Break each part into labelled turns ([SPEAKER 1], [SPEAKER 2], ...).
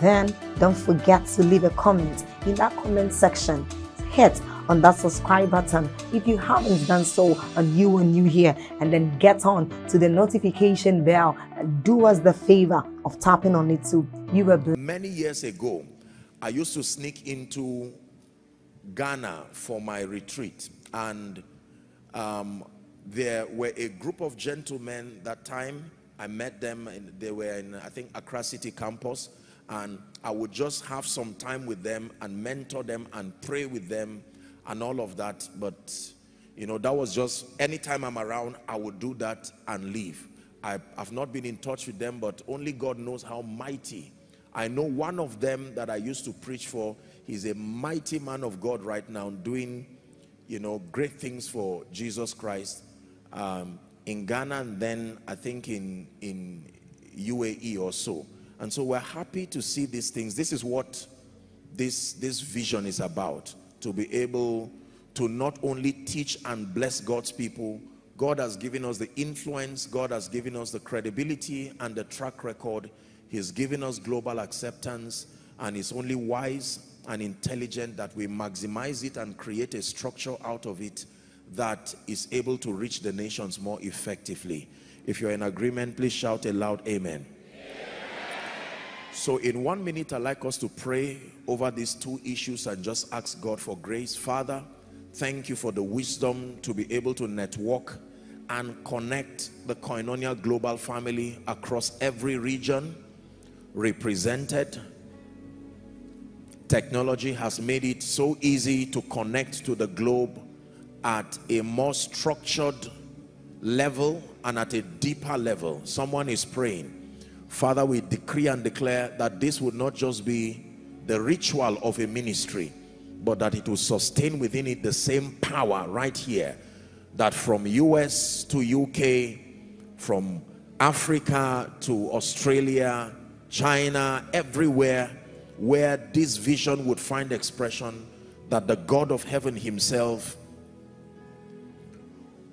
[SPEAKER 1] Then, don't forget to leave a comment in that comment section. Hit on that subscribe button if you haven't done so and you are new here and then get on to the notification bell and do us the favor of tapping on it too you blessed.
[SPEAKER 2] many years ago i used to sneak into ghana for my retreat and um, there were a group of gentlemen that time i met them and they were in i think accra city campus and i would just have some time with them and mentor them and pray with them and all of that. But you know that was just anytime i'm around i would do that and leave. I, i've not been in touch with them but only god knows how mighty. I know one of them that i used to preach for he's a mighty man of god right now doing you know great things for jesus christ um, in ghana and then i think in in uae or so and so we're happy to see these things this is what this this vision is about to be able to not only teach and bless God's people, God has given us the influence, God has given us the credibility and the track record. He's given us global acceptance and it's only wise and intelligent that we maximize it and create a structure out of it that is able to reach the nations more effectively. If you're in agreement, please shout a loud amen. So in one minute, I'd like us to pray over these two issues and just ask God for grace. Father, thank you for the wisdom to be able to network and connect the Koinonia global family across every region represented. Technology has made it so easy to connect to the globe at a more structured level and at a deeper level. Someone is praying Father, we decree and declare that this would not just be the ritual of a ministry, but that it will sustain within it the same power right here. That from US to UK, from Africa to Australia, China, everywhere where this vision would find expression, that the God of heaven himself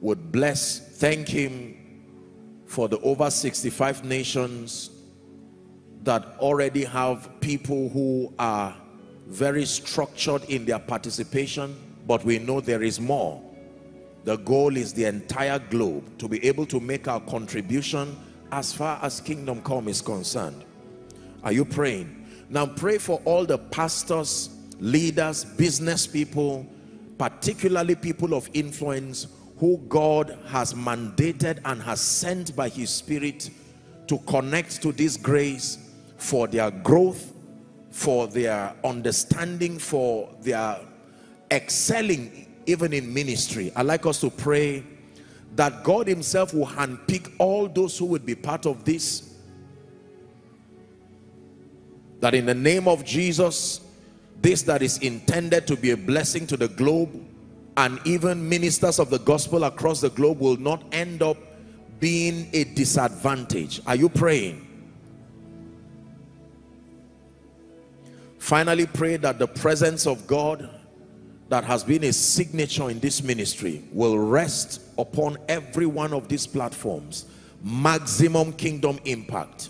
[SPEAKER 2] would bless, thank him for the over 65 nations that already have people who are very structured in their participation but we know there is more. The goal is the entire globe to be able to make our contribution as far as kingdom come is concerned. Are you praying? Now pray for all the pastors leaders business people particularly people of influence who God has mandated and has sent by his spirit to connect to this grace for their growth, for their understanding, for their excelling even in ministry. I like us to pray that God himself will handpick all those who would be part of this. That in the name of Jesus, this that is intended to be a blessing to the globe and even ministers of the gospel across the globe will not end up being a disadvantage. Are you praying? Finally, pray that the presence of God that has been a signature in this ministry will rest upon every one of these platforms maximum kingdom impact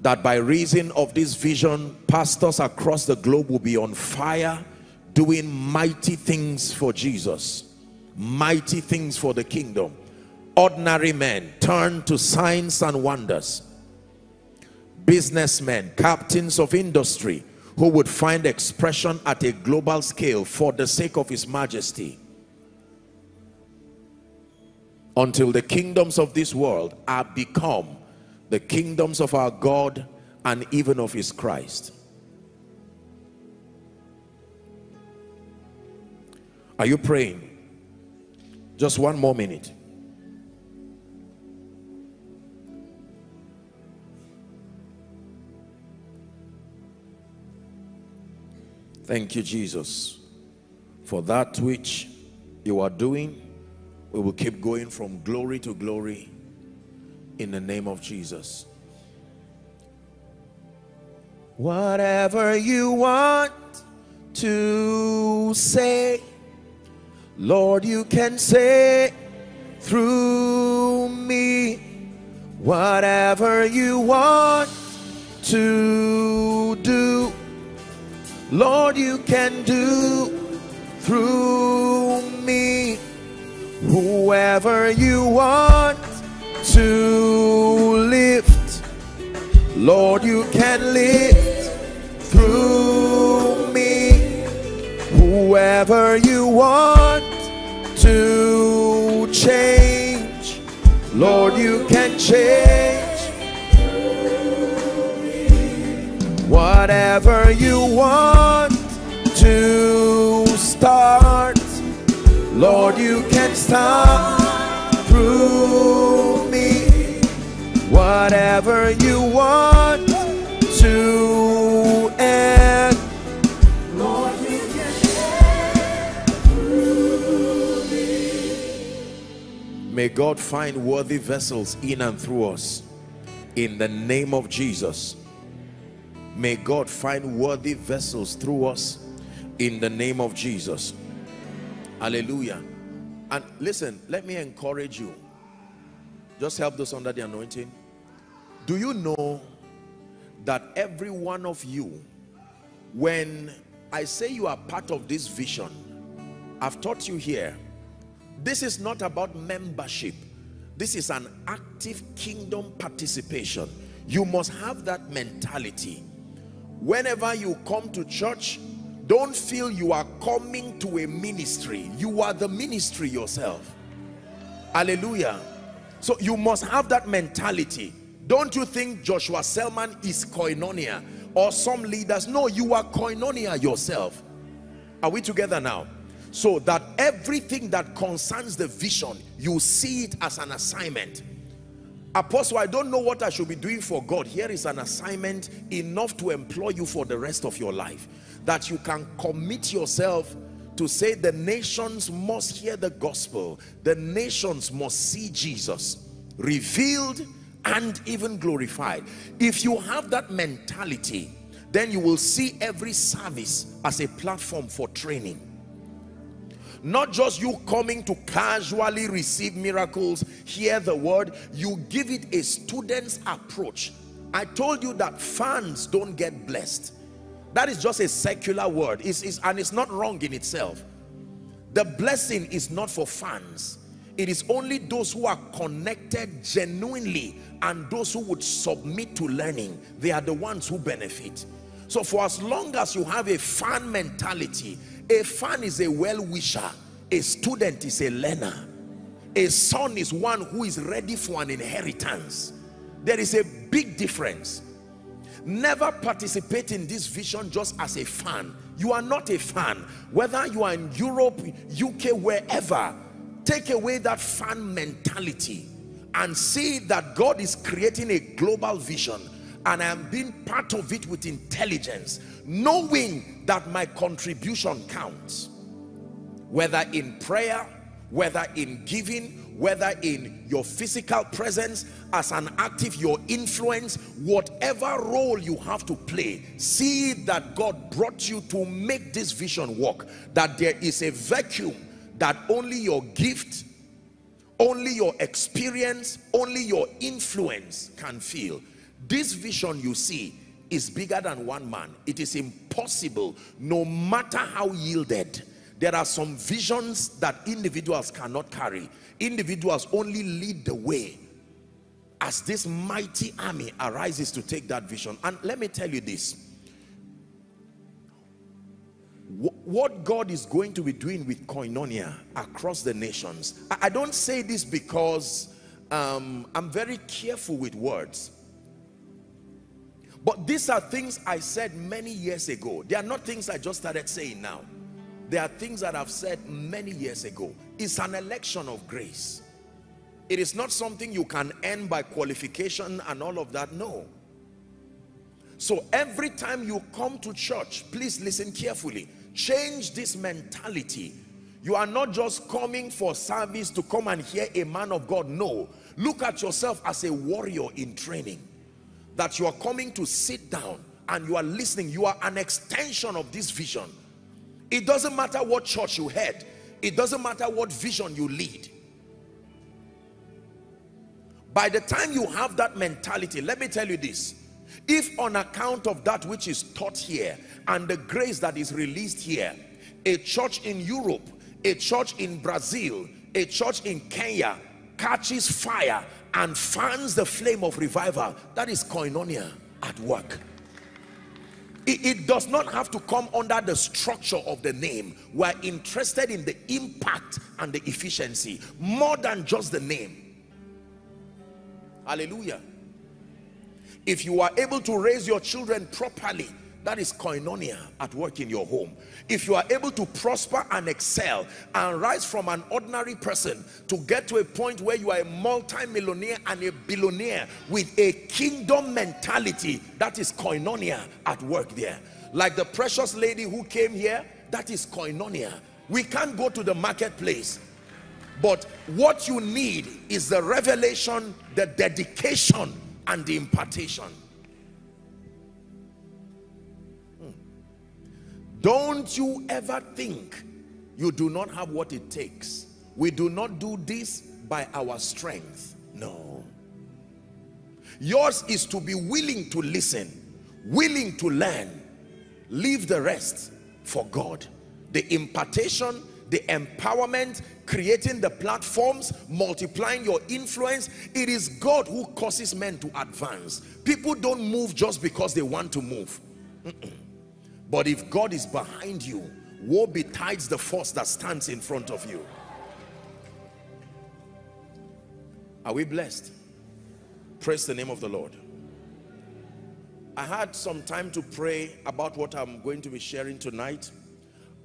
[SPEAKER 2] that by reason of this vision pastors across the globe will be on fire doing mighty things for Jesus mighty things for the kingdom. Ordinary men turn to signs and wonders. Businessmen captains of industry who would find expression at a global scale for the sake of his majesty. Until the kingdoms of this world are become the kingdoms of our God and even of his Christ. Are you praying? Just one more minute. Thank you, Jesus, for that which you are doing. We will keep going from glory to glory in the name of Jesus. Whatever you want to say, Lord, you can say through me. Whatever you want to do, Lord, you can do through me. Whoever you want to lift. Lord, you can lift through me. Whoever you want to change, Lord, you can change. Whatever you want to start, Lord, you can start through me whatever you want to May God find worthy vessels in and through us in the name of Jesus. May God find worthy vessels through us in the name of Jesus. Hallelujah. And listen, let me encourage you. Just help those under the anointing. Do you know that every one of you, when I say you are part of this vision, I've taught you here, this is not about membership. This is an active kingdom participation. You must have that mentality. Whenever you come to church, don't feel you are coming to a ministry. You are the ministry yourself. Hallelujah. So you must have that mentality. Don't you think Joshua Selman is koinonia or some leaders? No, you are koinonia yourself. Are we together now? So that everything that concerns the vision, you see it as an assignment. Apostle, I don't know what I should be doing for God. Here is an assignment enough to employ you for the rest of your life that you can commit yourself to say the nations must hear the gospel the nations must see Jesus revealed and even glorified if you have that mentality then you will see every service as a platform for training not just you coming to casually receive miracles hear the word you give it a student's approach. I told you that fans don't get blessed. That is just a secular word. It's, it's, and it's not wrong in itself. The blessing is not for fans. It is only those who are connected genuinely and those who would submit to learning. They are the ones who benefit. So for as long as you have a fan mentality a fan is a well-wisher. A student is a learner. A son is one who is ready for an inheritance. There is a big difference. Never participate in this vision just as a fan. You are not a fan. Whether you are in Europe UK wherever take away that fan mentality and see that God is creating a global vision. And I am being part of it with intelligence knowing that my contribution counts whether in prayer whether in giving whether in your physical presence, as an active, your influence, whatever role you have to play, see that God brought you to make this vision work, that there is a vacuum that only your gift, only your experience, only your influence can fill. This vision you see is bigger than one man. It is impossible, no matter how yielded. There are some visions that individuals cannot carry. Individuals only lead the way as this mighty army arises to take that vision. And let me tell you this. What God is going to be doing with koinonia across the nations. I don't say this because um, I'm very careful with words. But these are things I said many years ago. They are not things I just started saying now. There are things that I've said many years ago. It's an election of grace. It is not something you can earn by qualification and all of that. No. So every time you come to church, please listen carefully. Change this mentality. You are not just coming for service to come and hear a man of God. No. Look at yourself as a warrior in training that you are coming to sit down and you are listening you are an extension of this vision. It doesn't matter what church you head. It doesn't matter what vision you lead. By the time you have that mentality let me tell you this. If on account of that which is taught here and the grace that is released here a church in Europe a church in Brazil a church in Kenya catches fire and fans the flame of revival. That is koinonia at work. It, it, does not have to come under the structure of the name. We're interested in the impact and the efficiency more than just the name. Hallelujah. If you are able to raise your children properly that is koinonia at work in your home. If you are able to prosper and excel and rise from an ordinary person to get to a point where you are a multi-millionaire and a billionaire with a kingdom mentality, that is koinonia at work there. Like the precious lady who came here, that is koinonia. We can't go to the marketplace. But what you need is the revelation, the dedication, and the impartation. Don't you ever think you do not have what it takes. We do not do this by our strength. No. Yours is to be willing to listen, willing to learn. Leave the rest for God. The impartation, the empowerment, creating the platforms, multiplying your influence. It is God who causes men to advance. People don't move just because they want to move. Mm -mm. But if God is behind you, woe betides the force that stands in front of you. Are we blessed? Praise the name of the Lord. I had some time to pray about what I'm going to be sharing tonight.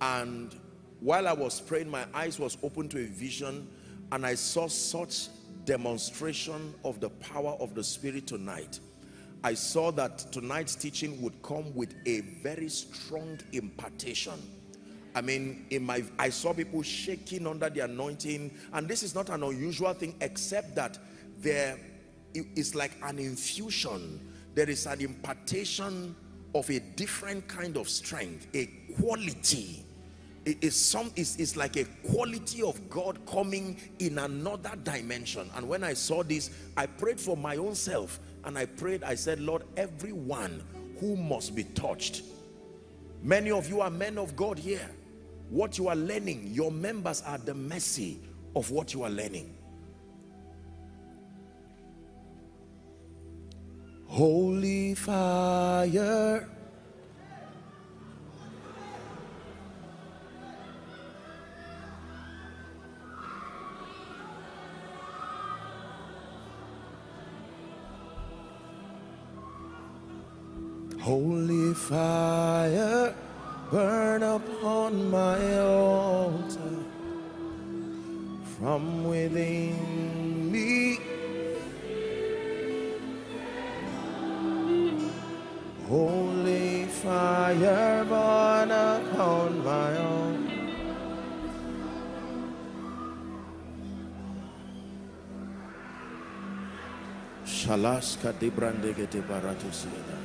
[SPEAKER 2] And while I was praying, my eyes was open to a vision and I saw such demonstration of the power of the Spirit tonight. I saw that tonight's teaching would come with a very strong impartation. I mean, in my, I saw people shaking under the anointing, and this is not an unusual thing, except that there is like an infusion. There is an impartation of a different kind of strength, a quality. It is some it's, is like a quality of God coming in another dimension. And when I saw this, I prayed for my own self and I prayed, I said, Lord, everyone who must be touched. Many of you are men of God here. What you are learning, your members are the mercy of what you are learning. Holy fire Holy fire, burn upon my altar from within me. Holy fire, burn upon my altar. Shalaska de brandegete baratusiada.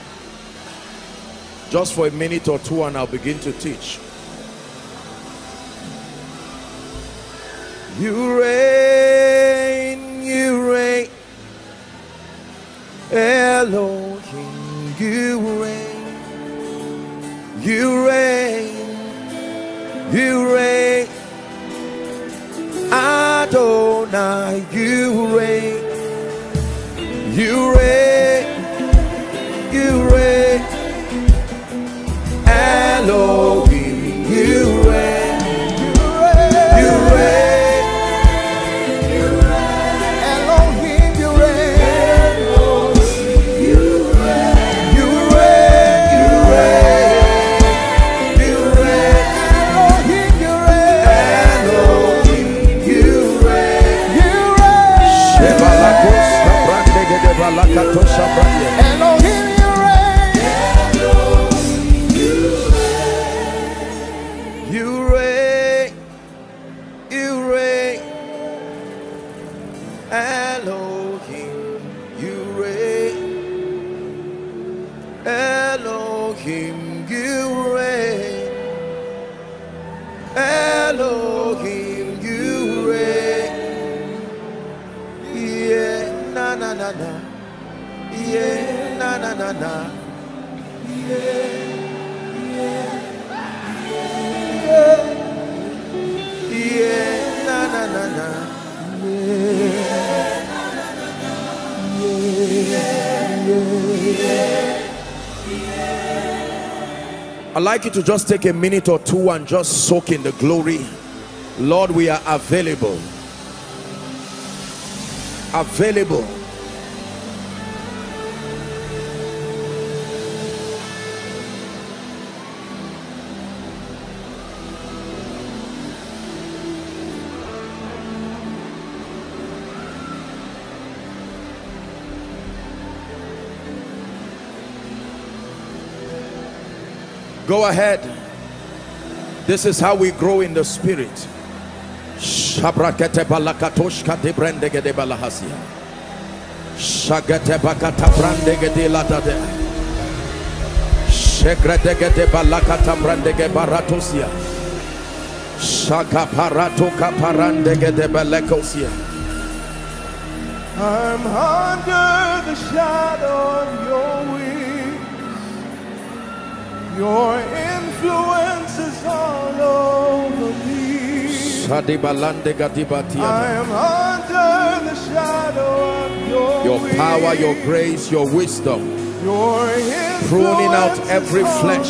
[SPEAKER 2] Just for a minute or two and I'll begin to teach. You reign, you reign. Elohim, you reign. You reign, you reign. Adonai, you reign. You reign, Yeah, na na na na. Yeah, yeah, yeah. Yeah, na na na na. I'd like you to just take a minute or two and just soak in the glory. Lord, we are available. Available. Go ahead. This is how we grow in the spirit. Shagete bakata brandege de latade. Shegretege de balakata brandege baratosia. Shaka parato kaparandege de belekosia.
[SPEAKER 3] I'm under the shadow of your wings. Your influence is all over me. I am under the shadow of your
[SPEAKER 2] Your
[SPEAKER 3] wings.
[SPEAKER 2] power, your grace, your wisdom.
[SPEAKER 3] Your
[SPEAKER 2] pruning out every flesh.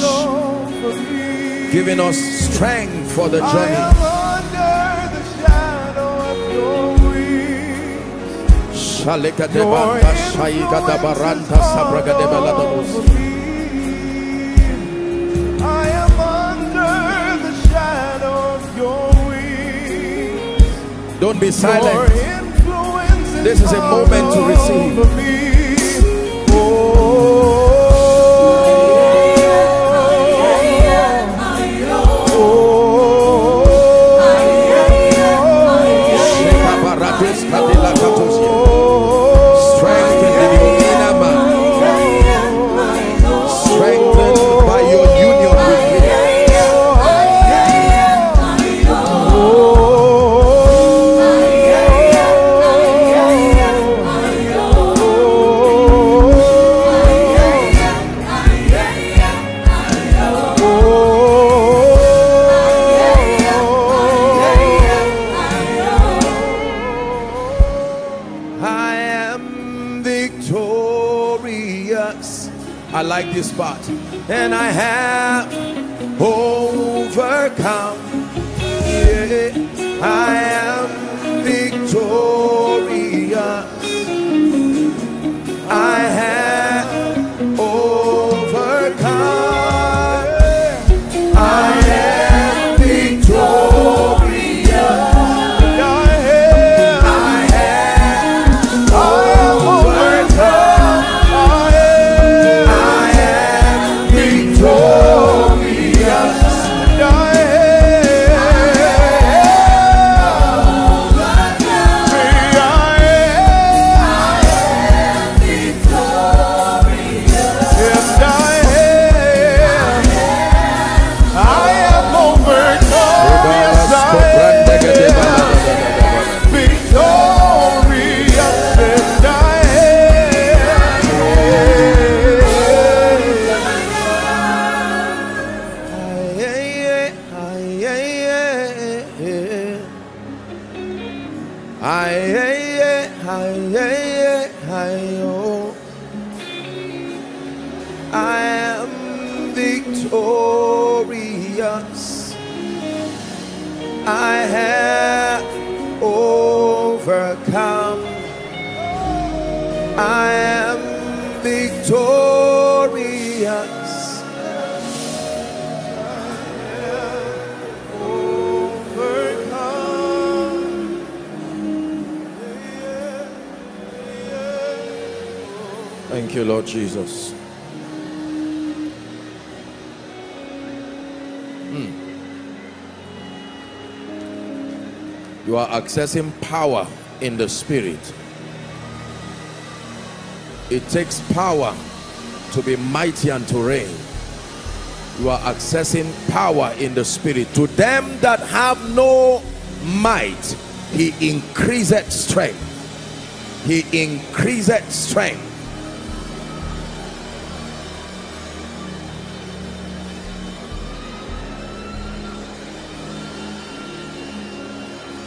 [SPEAKER 2] Giving us strength for the
[SPEAKER 3] I
[SPEAKER 2] journey.
[SPEAKER 3] am under the shadow of your wings.
[SPEAKER 2] Shalika de banda, shaika da baranta, sabraga de beladamus. Don't be silent. This is a moment to receive. And I have I am victorious. Overcome. Thank you, Lord Jesus. Hmm. You are accessing power in the spirit. It takes power to be mighty and to reign. You are accessing power in the spirit. To them that have no might, he increaseth strength. He increaseth strength.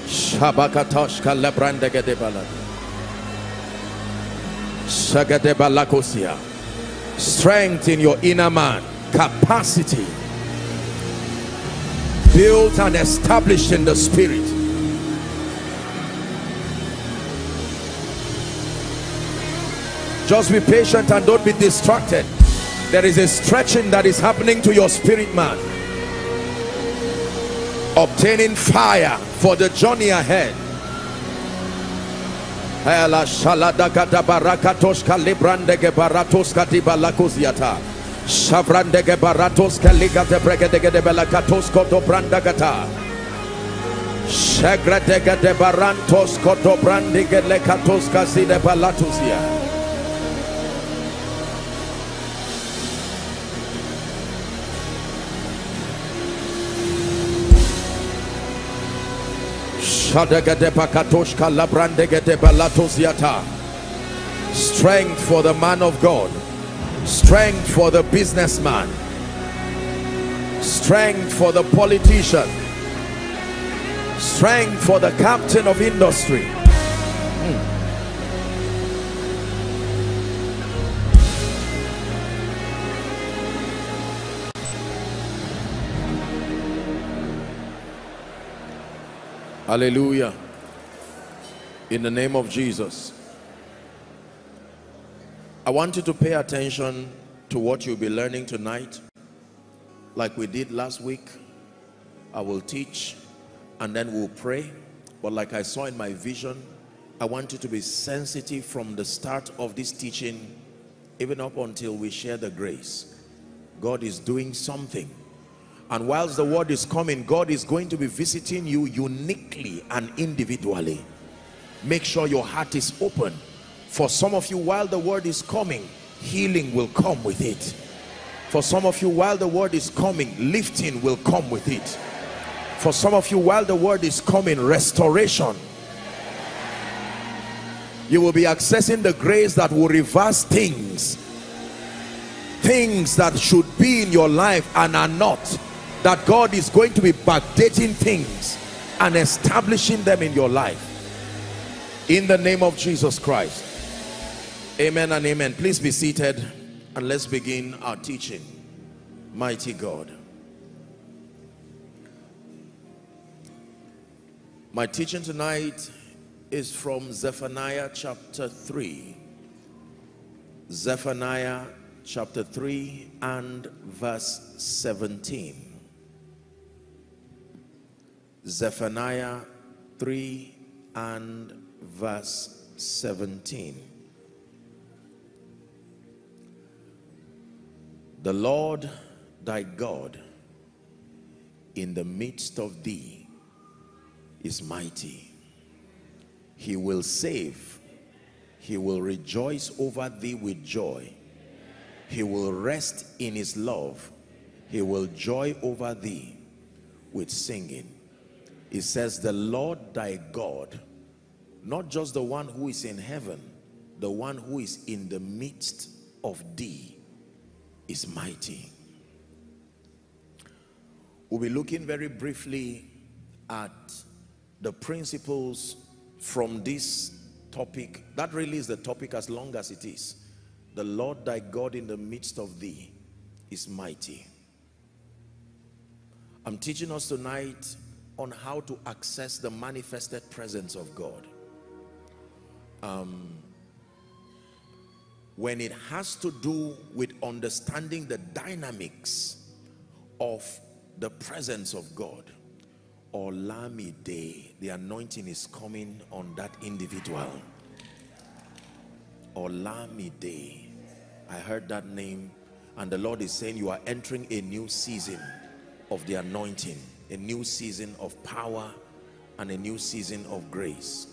[SPEAKER 2] Shabakatosh kalabrandegede balad. Sagade balakosia. Strength in your inner man. Capacity. Built and established in the spirit. Just be patient and don't be distracted. There is a stretching that is happening to your spirit man. Obtaining fire for the journey ahead. Ela shalada gada barakatos kalibrande ge baratos kati balakuziata. Shavrande ge baratos kaliga de bregede ge de belakatos koto branda gata. Shagrade ge de barantos koto brandi ge lekatos kasi de balatusia. Strength for the man of God. Strength for the businessman. Strength for the politician. Strength for the captain of industry. Hallelujah. In the name of Jesus. I want you to pay attention to what you'll be learning tonight. Like we did last week, I will teach and then we'll pray. But like I saw in my vision, I want you to be sensitive from the start of this teaching, even up until we share the grace. God is doing something and whilst the word is coming, God is going to be visiting you uniquely and individually. Make sure your heart is open. For some of you, while the word is coming, healing will come with it. For some of you, while the word is coming, lifting will come with it. For some of you, while the word is coming, restoration. You will be accessing the grace that will reverse things. Things that should be in your life and are not that God is going to be backdating things and establishing them in your life. In the name of Jesus Christ. Amen and amen. Please be seated and let's begin our teaching. Mighty God. My teaching tonight is from Zephaniah chapter 3 Zephaniah chapter 3 and verse 17 Zephaniah 3 and verse 17. The Lord thy God in the midst of thee is mighty. He will save. He will rejoice over thee with joy. He will rest in his love. He will joy over thee with singing. It says, the Lord thy God, not just the one who is in heaven, the one who is in the midst of thee is mighty. We'll be looking very briefly at the principles from this topic, that really is the topic as long as it is. The Lord thy God in the midst of thee is mighty. I'm teaching us tonight on how to access the manifested presence of God. Um, when it has to do with understanding the dynamics of the presence of God, Olamide, the anointing is coming on that individual. Olamide. I heard that name and the Lord is saying you are entering a new season of the anointing, a new season of power and a new season of grace.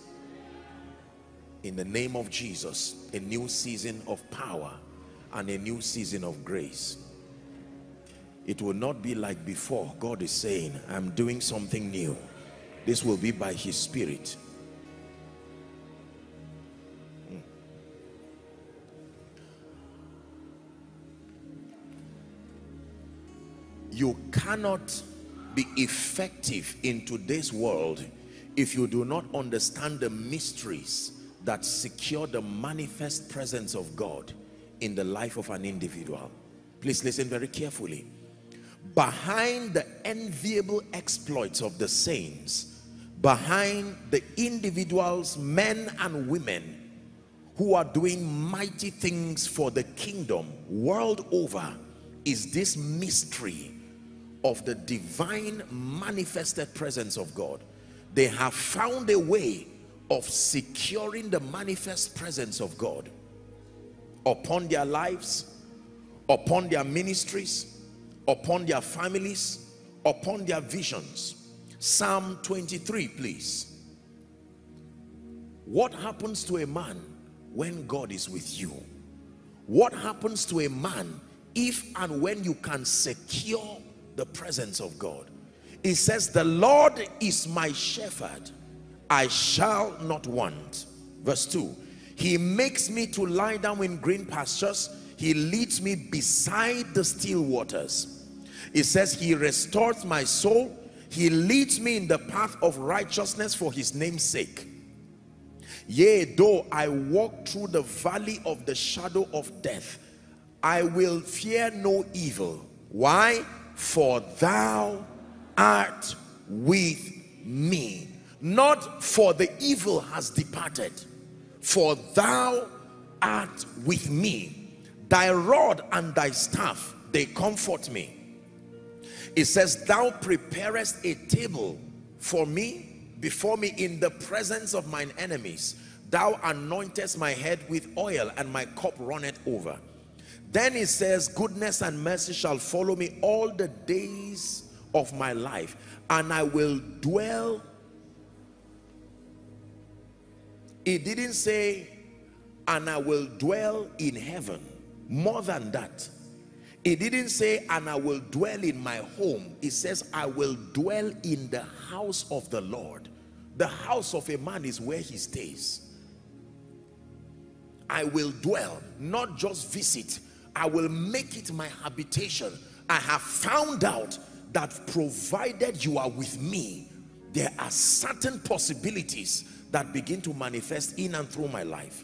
[SPEAKER 2] In the name of Jesus, a new season of power and a new season of grace. It will not be like before. God is saying, I'm doing something new. This will be by his spirit. Hmm. You cannot be effective in today's world if you do not understand the mysteries that secure the manifest presence of God in the life of an individual. Please listen very carefully behind the enviable exploits of the saints, behind the individuals, men and women who are doing mighty things for the kingdom world over is this mystery of the divine manifested presence of God. They have found a way of securing the manifest presence of God upon their lives, upon their ministries, upon their families, upon their visions. Psalm 23, please. What happens to a man when God is with you? What happens to a man if and when you can secure the presence of God? It says, the Lord is my shepherd. I shall not want. Verse 2. He makes me to lie down in green pastures he leads me beside the still waters. It says, He restores my soul. He leads me in the path of righteousness for his name's sake. Yea, though I walk through the valley of the shadow of death, I will fear no evil. Why? For thou art with me. Not for the evil has departed, for thou art with me. Thy rod and thy staff they comfort me. It says thou preparest a table for me before me in the presence of mine enemies. Thou anointest my head with oil and my cup runneth over then he says goodness and mercy shall follow me all the days of my life and I will dwell He didn't say and I will dwell in heaven more than that, He didn't say, and I will dwell in my home. He says, I will dwell in the house of the Lord. The house of a man is where he stays. I will dwell, not just visit. I will make it my habitation. I have found out that provided you are with me, there are certain possibilities that begin to manifest in and through my life.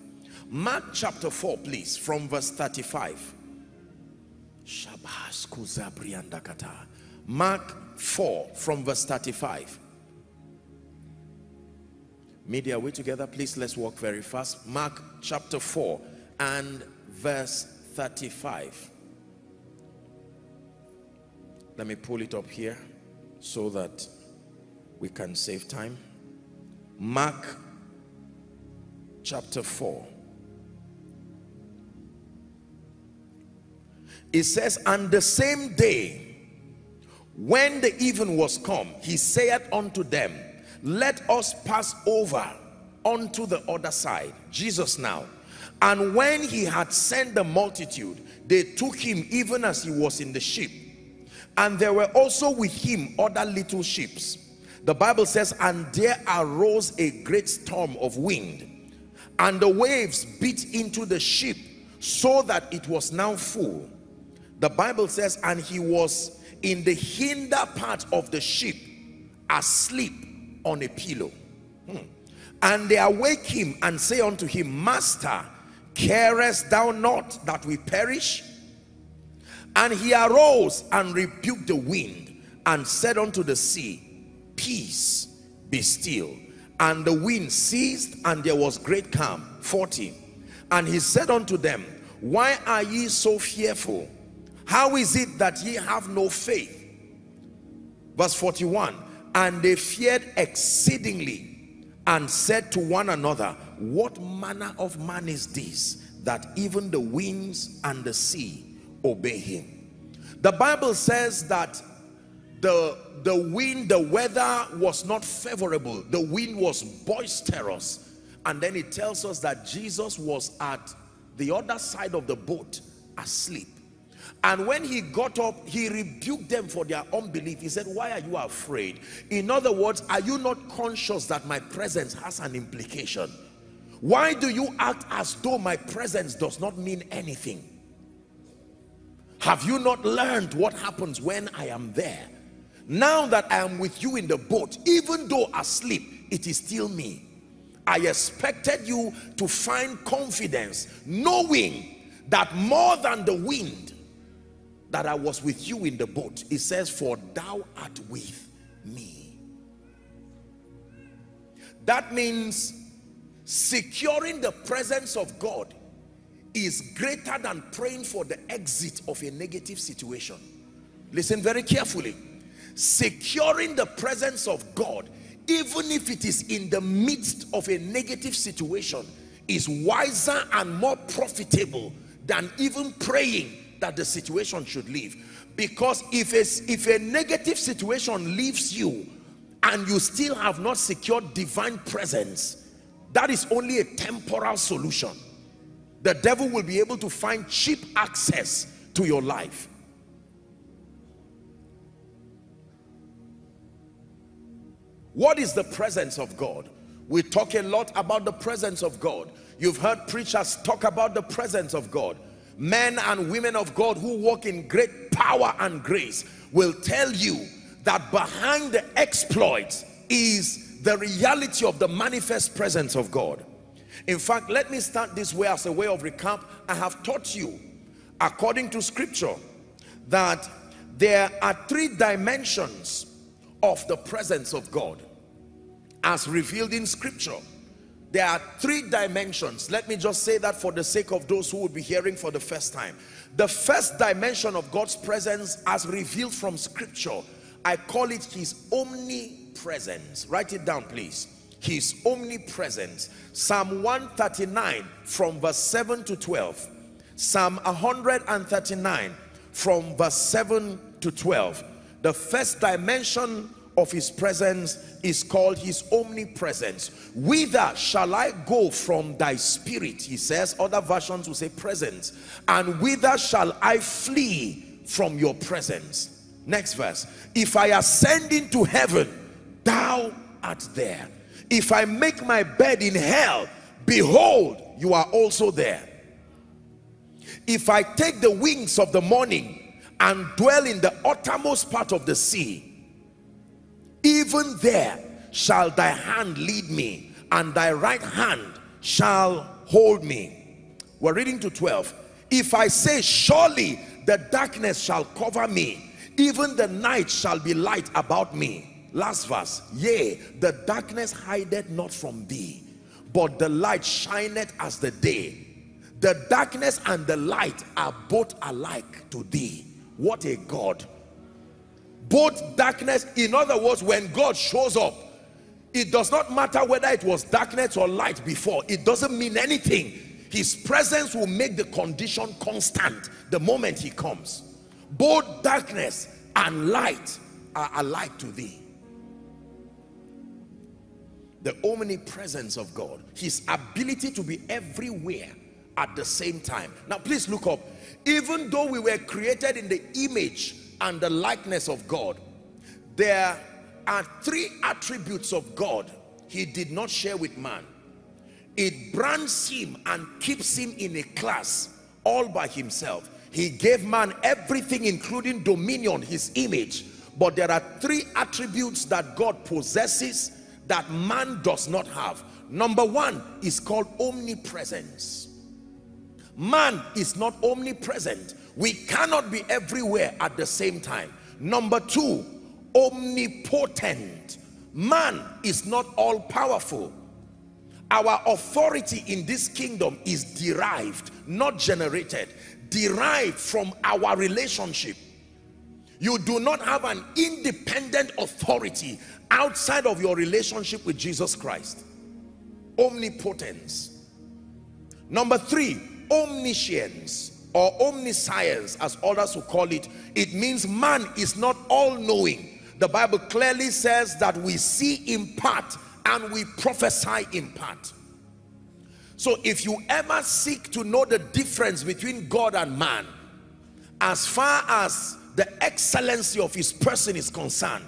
[SPEAKER 2] Mark chapter 4, please, from verse 35. Mark 4, from verse 35. Media, we together? Please, let's walk very fast. Mark chapter 4 and verse 35. Let me pull it up here so that we can save time. Mark chapter 4 it says and the same day when the even was come he saith unto them let us pass over unto the other side jesus now and when he had sent the multitude they took him even as he was in the ship and there were also with him other little ships the bible says and there arose a great storm of wind and the waves beat into the ship so that it was now full the Bible says, and he was in the hinder part of the ship, asleep on a pillow. Hmm. And they awake him and say unto him, Master, carest thou not that we perish? And he arose and rebuked the wind and said unto the sea, Peace, be still. And the wind ceased and there was great calm. 40. And he said unto them, Why are ye so fearful? How is it that ye have no faith? Verse 41. And they feared exceedingly and said to one another, What manner of man is this that even the winds and the sea obey him? The Bible says that the, the wind, the weather was not favorable. The wind was boisterous. And then it tells us that Jesus was at the other side of the boat asleep. And when he got up, he rebuked them for their unbelief. He said, why are you afraid? In other words, are you not conscious that my presence has an implication? Why do you act as though my presence does not mean anything? Have you not learned what happens when I am there? Now that I am with you in the boat, even though asleep, it is still me. I expected you to find confidence, knowing that more than the wind, that I was with you in the boat. It says, for thou art with me. That means securing the presence of God is greater than praying for the exit of a negative situation. Listen very carefully securing the presence of God even if it is in the midst of a negative situation is wiser and more profitable than even praying that the situation should leave because if a, if a negative situation leaves you and you still have not secured divine presence that is only a temporal solution the devil will be able to find cheap access to your life What is the presence of God? We talk a lot about the presence of God. You've heard preachers talk about the presence of God. Men and women of God who walk in great power and grace will tell you that behind the exploits is the reality of the manifest presence of God. In fact, let me start this way as a way of recap. I have taught you, according to scripture, that there are three dimensions of the presence of God as revealed in scripture there are three dimensions let me just say that for the sake of those who will be hearing for the first time the first dimension of God's presence as revealed from scripture I call it his omnipresence. Write it down please. His omnipresence. Psalm 139 from verse 7 to 12 Psalm 139 from verse 7 to 12 the first dimension of his presence is called his omnipresence. Whither shall i go from thy spirit? He says other versions will say presence. And whither shall i flee from your presence next verse. If i ascend into heaven thou art there. If i make my bed in hell behold you are also there. If i take the wings of the morning and dwell in the uttermost part of the sea even there shall thy hand lead me and thy right hand shall hold me. We're reading to 12 if i say surely the darkness shall cover me even the night shall be light about me. Last verse. Yea the darkness hideth not from thee but the light shineth as the day. The darkness and the light are both alike to thee. What a god. Both darkness in other words when God shows up it does not matter whether it was darkness or light before. It doesn't mean anything. His presence will make the condition constant the moment he comes both darkness and light are alike to thee. The omnipresence of God his ability to be everywhere at the same time. Now please look up. Even though we were created in the image and the likeness of God there are three attributes of God he did not share with man. It brands him and keeps him in a class all by himself he gave man everything including dominion his image but there are three attributes that God possesses that man does not have Number one is called omnipresence. Man is not omnipresent. We cannot be everywhere at the same time. Number two, omnipotent. Man is not all powerful. Our authority in this kingdom is derived, not generated, derived from our relationship. You do not have an independent authority outside of your relationship with Jesus Christ. Omnipotence. Number three, omniscience or omniscience as others will call it. It means man is not all-knowing the Bible clearly says that we see in part and we prophesy in part. So if you ever seek to know the difference between God and man, as far as the excellency of his person is concerned,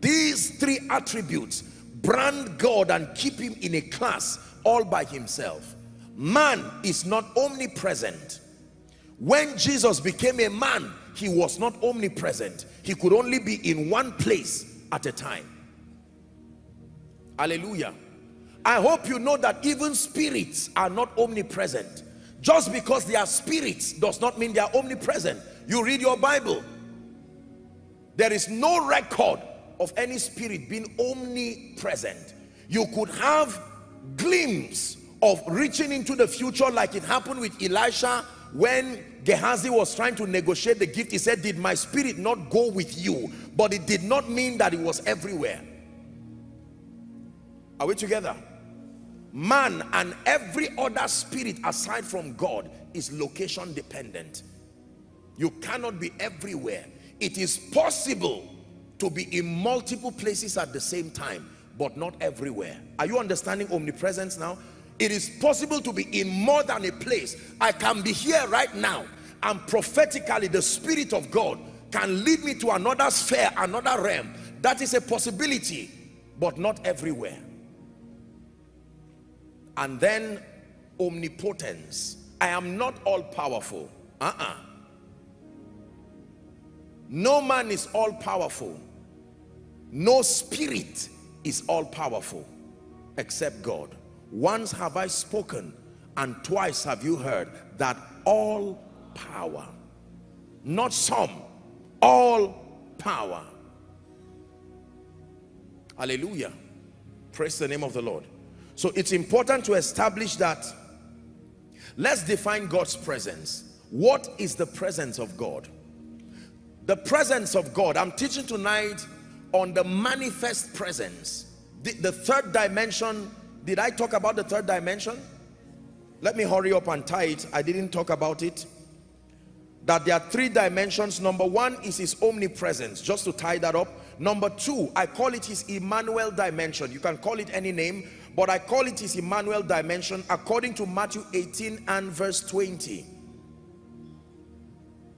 [SPEAKER 2] these three attributes brand God and keep him in a class all by himself. Man is not omnipresent. When Jesus became a man, he was not omnipresent he could only be in one place at a time hallelujah i hope you know that even spirits are not omnipresent just because they are spirits does not mean they are omnipresent you read your bible there is no record of any spirit being omnipresent you could have glimpse of reaching into the future like it happened with elisha when Gehazi was trying to negotiate the gift, he said, did my spirit not go with you? But it did not mean that it was everywhere. Are we together? Man and every other spirit aside from God is location dependent. You cannot be everywhere. It is possible to be in multiple places at the same time, but not everywhere. Are you understanding omnipresence now? It is possible to be in more than a place. I can be here right now and prophetically the Spirit of God can lead me to another sphere, another realm. That is a possibility, but not everywhere. And then omnipotence. I am not all powerful. Uh-uh. No man is all powerful. No spirit is all powerful except God. Once have I spoken and twice have you heard that all power, not some, all power. Hallelujah. Praise the name of the Lord. So it's important to establish that. Let's define God's presence. What is the presence of God? The presence of God. I'm teaching tonight on the manifest presence. The, the third dimension did I talk about the third dimension? Let me hurry up and tie it. I didn't talk about it. That there are three dimensions. Number one is his omnipresence, just to tie that up. Number two, I call it his Emmanuel dimension. You can call it any name, but I call it his Emmanuel dimension according to Matthew 18 and verse 20.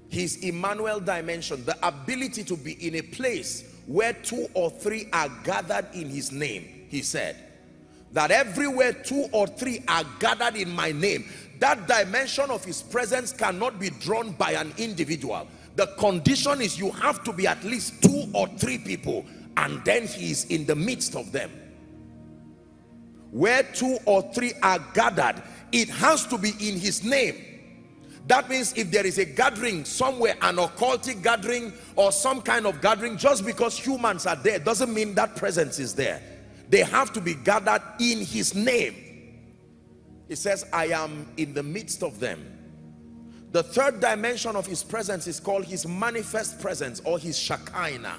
[SPEAKER 2] His Emmanuel dimension, the ability to be in a place where two or three are gathered in his name, he said. That everywhere two or three are gathered in my name that dimension of his presence cannot be drawn by an individual. The condition is you have to be at least two or three people and then he is in the midst of them where two or three are gathered it has to be in his name. That means if there is a gathering somewhere an occultic gathering or some kind of gathering just because humans are there doesn't mean that presence is there. They have to be gathered in his name. He says i am in the midst of them. The third dimension of his presence is called his manifest presence or his Shekinah.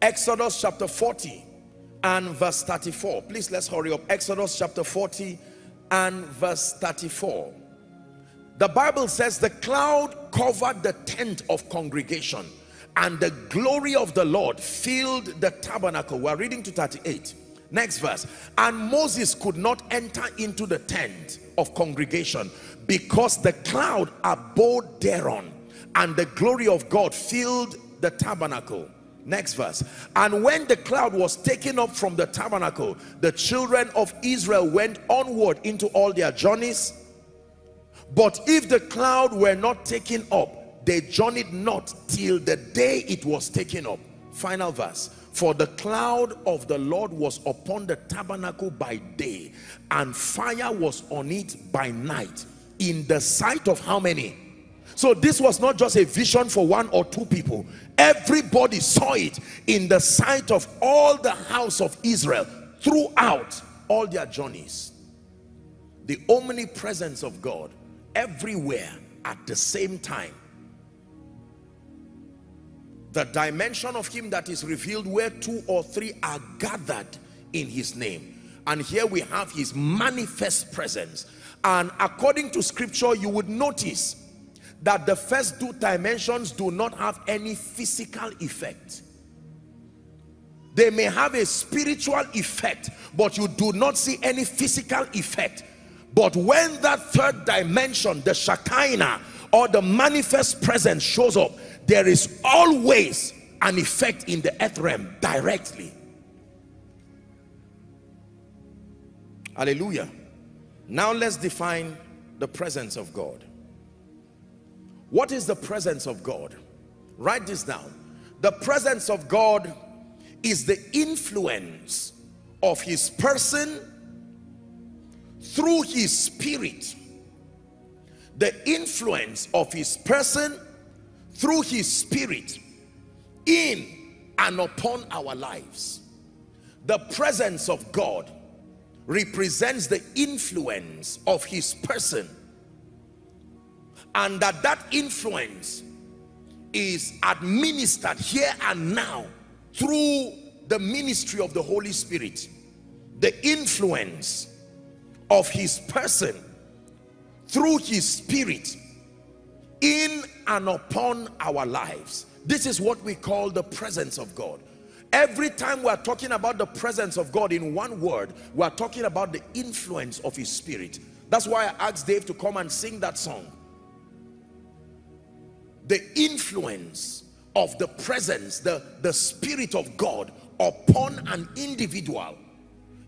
[SPEAKER 2] Exodus chapter 40 and verse 34. Please let's hurry up. Exodus chapter 40 and verse 34. The Bible says the cloud covered the tent of congregation and the glory of the Lord filled the tabernacle. We're reading to 38. Next verse. And Moses could not enter into the tent of congregation because the cloud abode thereon and the glory of God filled the tabernacle. Next verse. And when the cloud was taken up from the tabernacle, the children of Israel went onward into all their journeys. But if the cloud were not taken up, they journeyed not till the day it was taken up final verse For the cloud of the Lord was upon the tabernacle by day, and fire was on it by night, in the sight of how many? So this was not just a vision for one or two people. Everybody saw it in the sight of all the house of Israel throughout all their journeys. The omnipresence of God everywhere at the same time the dimension of him that is revealed where two or three are gathered in his name and here we have his manifest presence and according to scripture you would notice that the first two dimensions do not have any physical effect. They may have a spiritual effect but you do not see any physical effect. But when that third dimension the Shekinah or the manifest presence shows up there is always an effect in the earth realm directly. Hallelujah. Now let's define the presence of God what is the presence of God? Write this down. The presence of God is the influence of his person through his spirit. The influence of his person through his spirit in and upon our lives. The presence of God represents the influence of his person and that that influence is administered here and now through the ministry of the Holy Spirit. The influence of his person through his spirit in and upon our lives. This is what we call the presence of God. Every time we're talking about the presence of God in one word we're talking about the influence of his spirit. That's why I asked Dave to come and sing that song the influence of the presence the the spirit of God upon an individual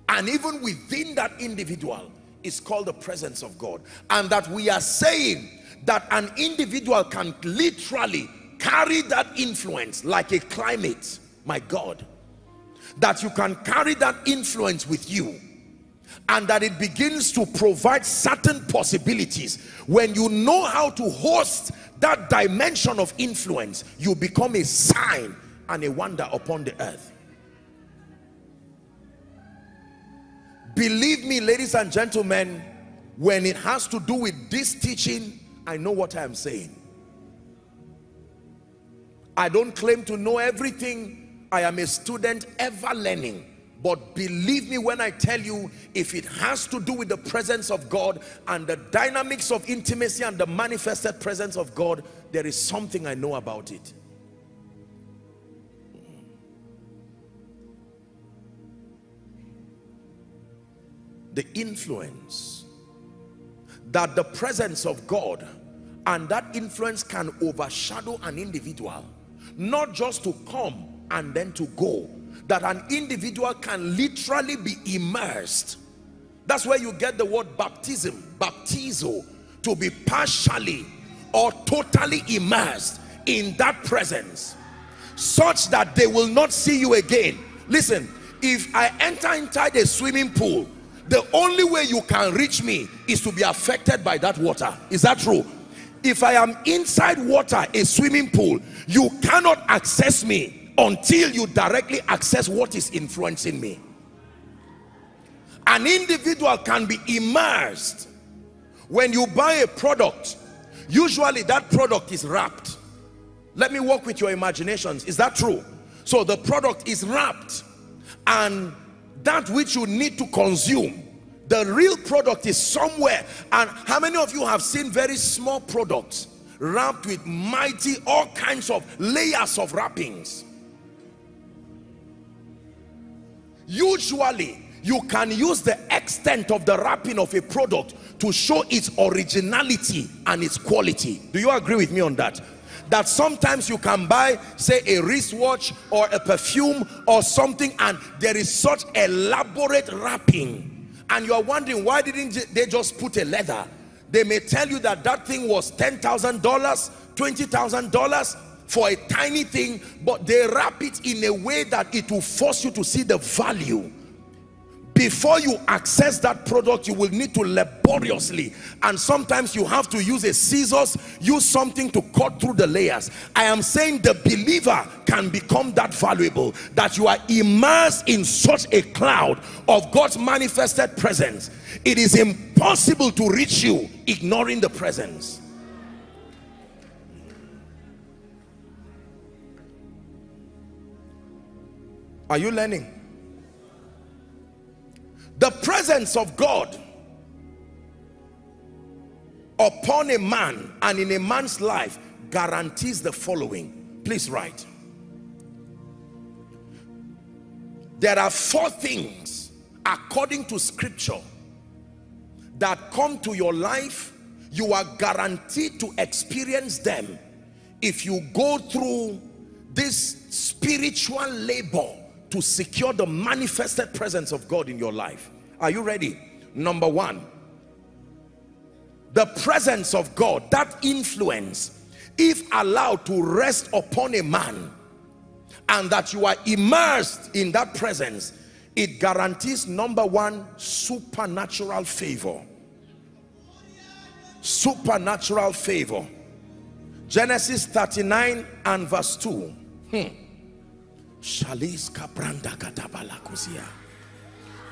[SPEAKER 2] and even within that individual is called the presence of God. And that we are saying that an individual can literally carry that influence like a climate my God. That you can carry that influence with you and that it begins to provide certain possibilities. When you know how to host that dimension of influence you become a sign and a wonder upon the earth. Believe me ladies and gentlemen when it has to do with this teaching I know what I am saying. I don't claim to know everything. I am a student ever learning but believe me when I tell you if it has to do with the presence of God and the dynamics of intimacy and the manifested presence of God there is something I know about it. The influence that the presence of God and that influence can overshadow an individual not just to come and then to go that an individual can literally be immersed. That's where you get the word baptism baptizo to be partially or totally immersed in that presence such that they will not see you again. Listen if I enter inside a swimming pool the only way you can reach me is to be affected by that water. Is that true? If I am inside water a swimming pool you cannot access me until you directly access what is influencing me. An individual can be immersed. When you buy a product usually that product is wrapped. Let me work with your imaginations. Is that true? So the product is wrapped and that which you need to consume the real product is somewhere. And how many of you have seen very small products wrapped with mighty all kinds of layers of wrappings Usually, you can use the extent of the wrapping of a product to show its originality and its quality. Do you agree with me on that? That sometimes you can buy, say, a wristwatch or a perfume or something and there is such elaborate wrapping. And you're wondering, why didn't they just put a leather? They may tell you that that thing was $10,000, $20,000, for a tiny thing but they wrap it in a way that it will force you to see the value. Before you access that product you will need to laboriously and sometimes you have to use a scissors use something to cut through the layers. I am saying the believer can become that valuable that you are immersed in such a cloud of god's manifested presence. It is impossible to reach you ignoring the presence are you learning? The presence of God upon a man and in a man's life guarantees the following. Please write. There are four things according to scripture that come to your life. You are guaranteed to experience them if you go through this spiritual labor to secure the manifested presence of God in your life. Are you ready? Number one, the presence of God, that influence, if allowed to rest upon a man and that you are immersed in that presence, it guarantees number one, supernatural favor. Supernatural favor. Genesis 39 and verse 2. Hmm.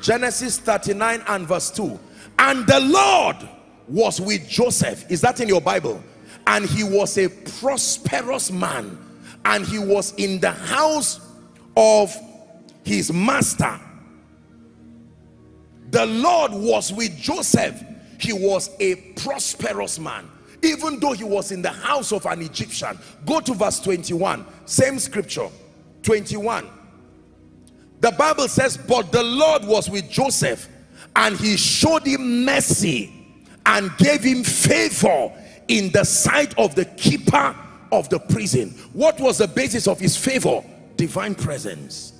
[SPEAKER 2] Genesis 39 and verse 2. And the Lord was with Joseph. Is that in your Bible? And he was a prosperous man. And he was in the house of his master. The Lord was with Joseph. He was a prosperous man. Even though he was in the house of an Egyptian. Go to verse 21. Same scripture. 21 the bible says but the lord was with joseph and he showed him mercy and gave him favor in the sight of the keeper of the prison. What was the basis of his favor? Divine presence.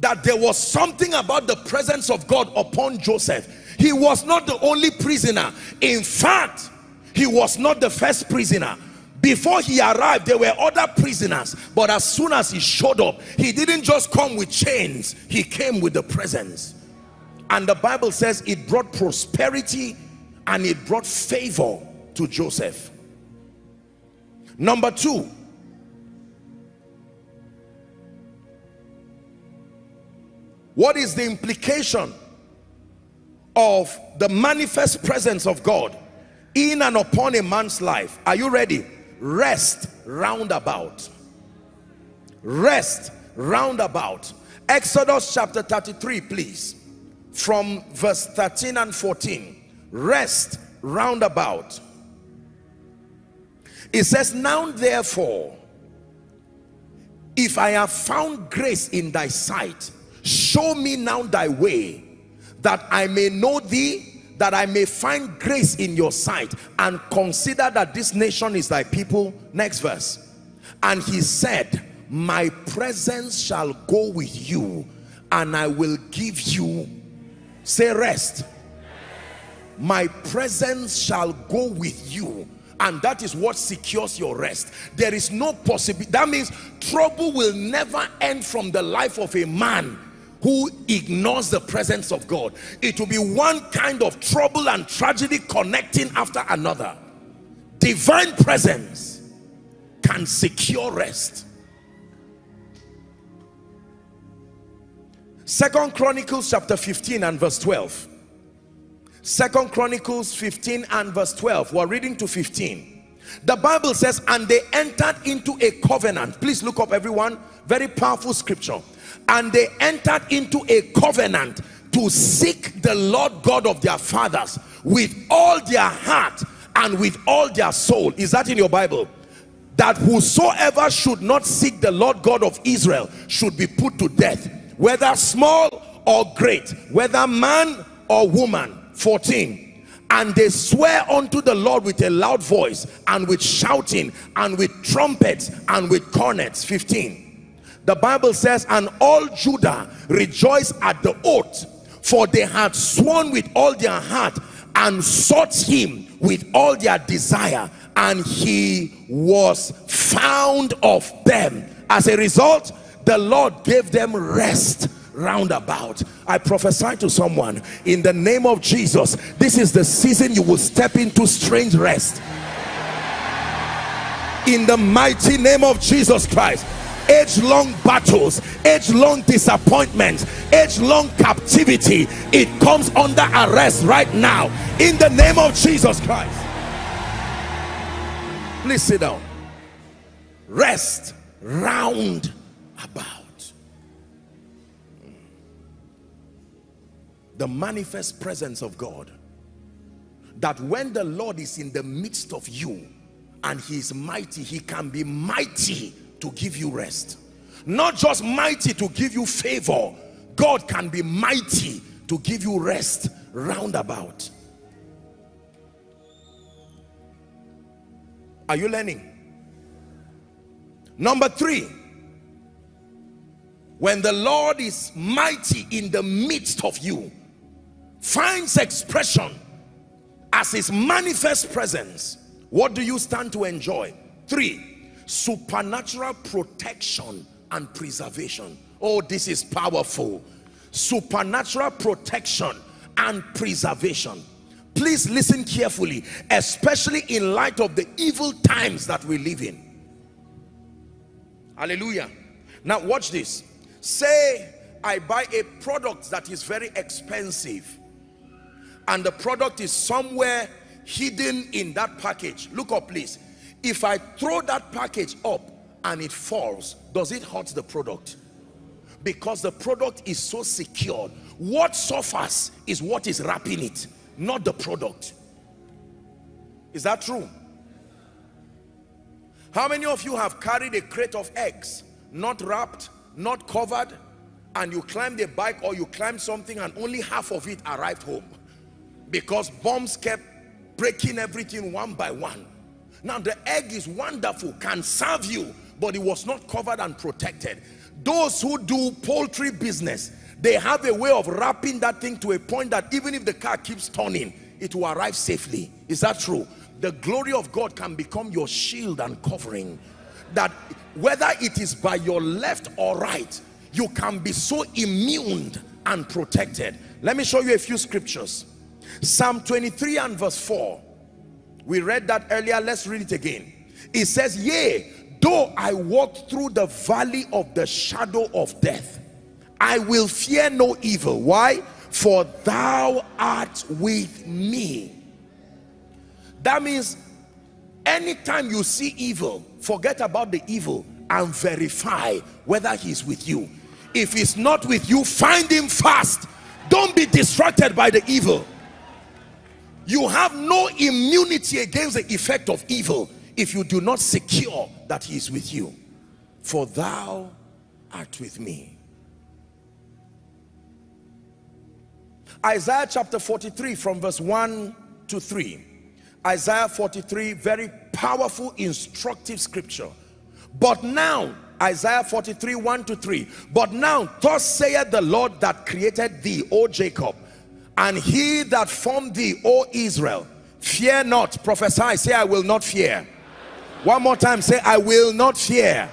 [SPEAKER 2] That there was something about the presence of god upon joseph. He was not the only prisoner. In fact he was not the first prisoner before he arrived there were other prisoners but as soon as he showed up he didn't just come with chains he came with the presence. And the bible says it brought prosperity and it brought favor to joseph. Number two what is the implication of the manifest presence of god in and upon a man's life? Are you ready rest roundabout. Rest roundabout. Exodus chapter 33 please. From verse 13 and 14 rest roundabout. It says now therefore if i have found grace in thy sight show me now thy way that i may know thee that I may find grace in your sight and consider that this nation is thy people. Next verse. And he said, my presence shall go with you and I will give you, say rest. My presence shall go with you and that is what secures your rest there is no possibility that means trouble will never end from the life of a man who ignores the presence of God. It will be one kind of trouble and tragedy connecting after another. Divine presence can secure rest. Second Chronicles chapter 15 and verse 12. Second Chronicles 15 and verse 12. We're reading to 15. The Bible says, and they entered into a covenant. Please look up everyone. Very powerful scripture and they entered into a covenant to seek the Lord God of their fathers with all their heart and with all their soul. Is that in your Bible? That whosoever should not seek the Lord God of Israel should be put to death, whether small or great, whether man or woman. 14 and they swear unto the Lord with a loud voice and with shouting and with trumpets and with cornets 15 the Bible says, and all Judah rejoiced at the oath, for they had sworn with all their heart and sought him with all their desire and he was found of them. As a result the lord gave them rest roundabout. I prophesy to someone in the name of jesus this is the season you will step into strange rest. In the mighty name of jesus christ age-long battles age-long disappointments age-long captivity it comes under arrest right now in the name of jesus christ. Please sit down. Rest round about. The manifest presence of God. That when the Lord is in the midst of you and he is mighty he can be mighty to give you rest. Not just mighty to give you favor. God can be mighty to give you rest roundabout are you learning? Number three when the Lord is mighty in the midst of you finds expression as his manifest presence what do you stand to enjoy? Three supernatural protection and preservation. Oh this is powerful. Supernatural protection and preservation. Please listen carefully especially in light of the evil times that we live in. Hallelujah. Now watch this. Say I buy a product that is very expensive and the product is somewhere hidden in that package. Look up please if I throw that package up and it falls does it hurt the product? Because the product is so secured what suffers is what is wrapping it not the product. Is that true? How many of you have carried a crate of eggs not wrapped not covered and you climbed a bike or you climbed something and only half of it arrived home? Because bombs kept breaking everything one by one now the egg is wonderful can serve you but it was not covered and protected. Those who do poultry business they have a way of wrapping that thing to a point that even if the car keeps turning it will arrive safely. Is that true? The glory of God can become your shield and covering. That whether it is by your left or right you can be so immune and protected. Let me show you a few scriptures. Psalm 23 and verse 4 we read that earlier. Let's read it again. It says yea though i walk through the valley of the shadow of death i will fear no evil. Why? For thou art with me. That means anytime you see evil forget about the evil and verify whether he's with you. If he's not with you find him fast. Don't be distracted by the evil you have no immunity against the effect of evil if you do not secure that he is with you. For thou art with me. Isaiah chapter 43 from verse 1 to 3 Isaiah 43 very powerful instructive scripture. But now Isaiah 43 1 to 3 but now thus saith the Lord that created thee O Jacob and he that formed thee O Israel fear not. Prophesy say I will not fear. One more time say I will not fear.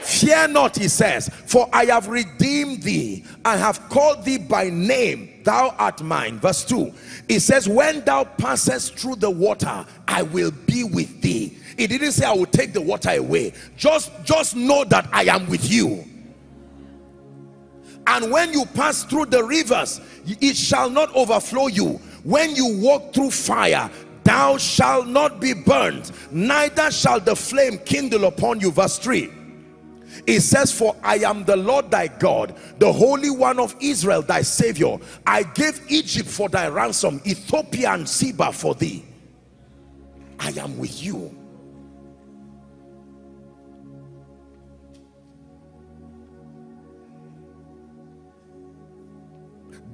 [SPEAKER 2] Fear not he says for I have redeemed thee. I have called thee by name. Thou art mine. Verse 2 He says when thou passest through the water I will be with thee. He didn't say I will take the water away. Just just know that I am with you. And when you pass through the rivers it shall not overflow you. When you walk through fire thou shalt not be burned neither shall the flame kindle upon you. Verse 3 it says for I am the Lord thy God the Holy One of Israel thy Savior. I gave Egypt for thy ransom Ethiopia and Seba for thee. I am with you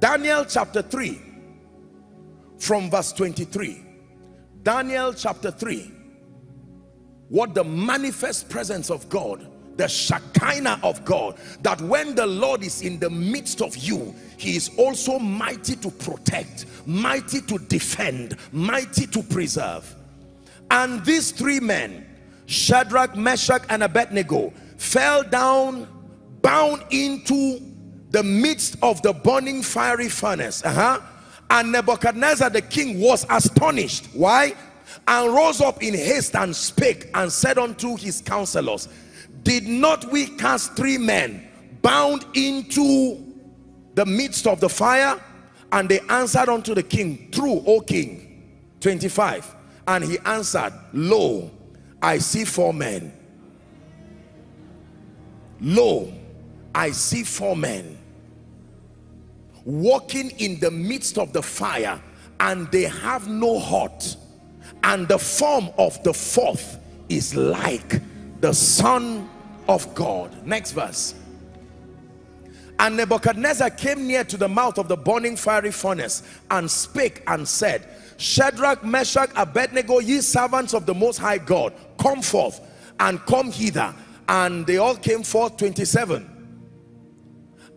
[SPEAKER 2] Daniel chapter 3 from verse 23 Daniel chapter 3 what the manifest presence of God the Shekinah of God that when the Lord is in the midst of you he is also mighty to protect mighty to defend mighty to preserve. And these three men, Shadrach, Meshach, and Abednego, fell down, bound into the midst of the burning fiery furnace. Uh -huh. And Nebuchadnezzar the king was astonished. Why? And rose up in haste and spake and said unto his counselors, Did not we cast three men bound into the midst of the fire? And they answered unto the king, True, O king. 25. And he answered, Lo, I see four men. Lo, I see four men walking in the midst of the fire and they have no heart and the form of the fourth is like the son of God next verse and Nebuchadnezzar came near to the mouth of the burning fiery furnace and spake and said Shadrach, Meshach, Abednego, ye servants of the Most High God, come forth and come hither. And they all came forth, 27.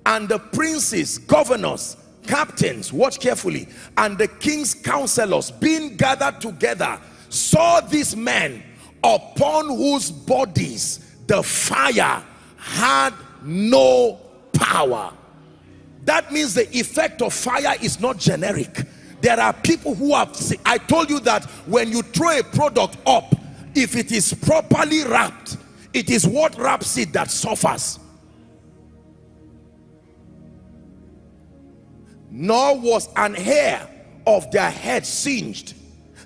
[SPEAKER 2] And the princes, governors, captains, watch carefully, and the king's counselors being gathered together, saw these men upon whose bodies the fire had no power. That means the effect of fire is not generic there are people who have, I told you that when you throw a product up, if it is properly wrapped, it is what wraps it that suffers. Nor was an hair of their head singed,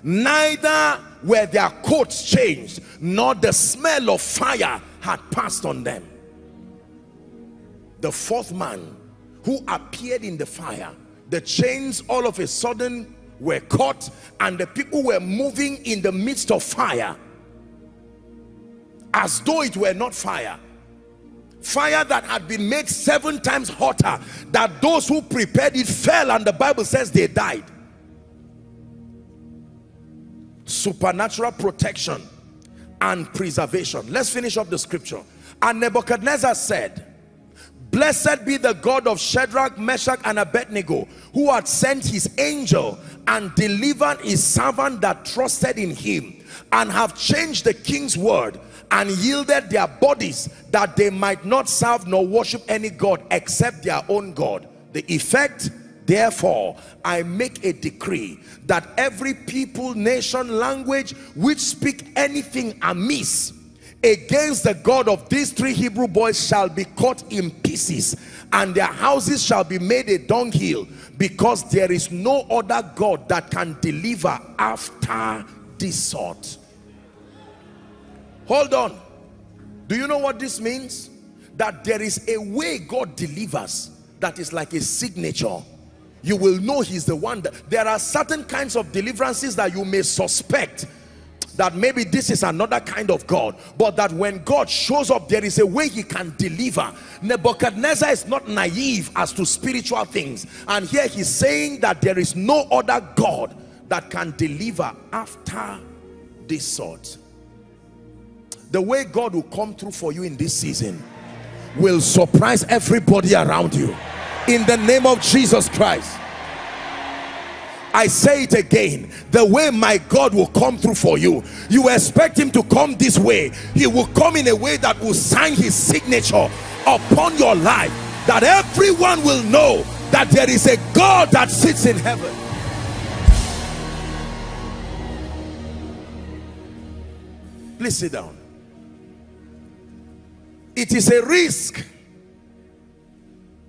[SPEAKER 2] neither were their coats changed, nor the smell of fire had passed on them. The fourth man who appeared in the fire the chains all of a sudden were caught and the people were moving in the midst of fire as though it were not fire fire that had been made seven times hotter that those who prepared it fell and the bible says they died. Supernatural protection and preservation. Let's finish up the scripture. And nebuchadnezzar said Blessed be the God of Shadrach, Meshach, and Abednego, who had sent his angel and delivered his servant that trusted in him, and have changed the king's word and yielded their bodies that they might not serve nor worship any God except their own God. The effect, therefore, I make a decree that every people, nation, language which speak anything amiss against the God of these three Hebrew boys shall be cut in pieces and their houses shall be made a dunghill because there is no other God that can deliver after this sort. Hold on. Do you know what this means? That there is a way God delivers that is like a signature. You will know he's the one that there are certain kinds of deliverances that you may suspect that maybe this is another kind of God but that when God shows up there is a way he can deliver Nebuchadnezzar is not naive as to spiritual things and here he's saying that there is no other God that can deliver after this sort the way God will come through for you in this season will surprise everybody around you. In the name of Jesus Christ. I say it again. The way my God will come through for you you expect him to come this way. He will come in a way that will sign his signature upon your life that everyone will know that there is a God that sits in heaven. Please sit down it is a risk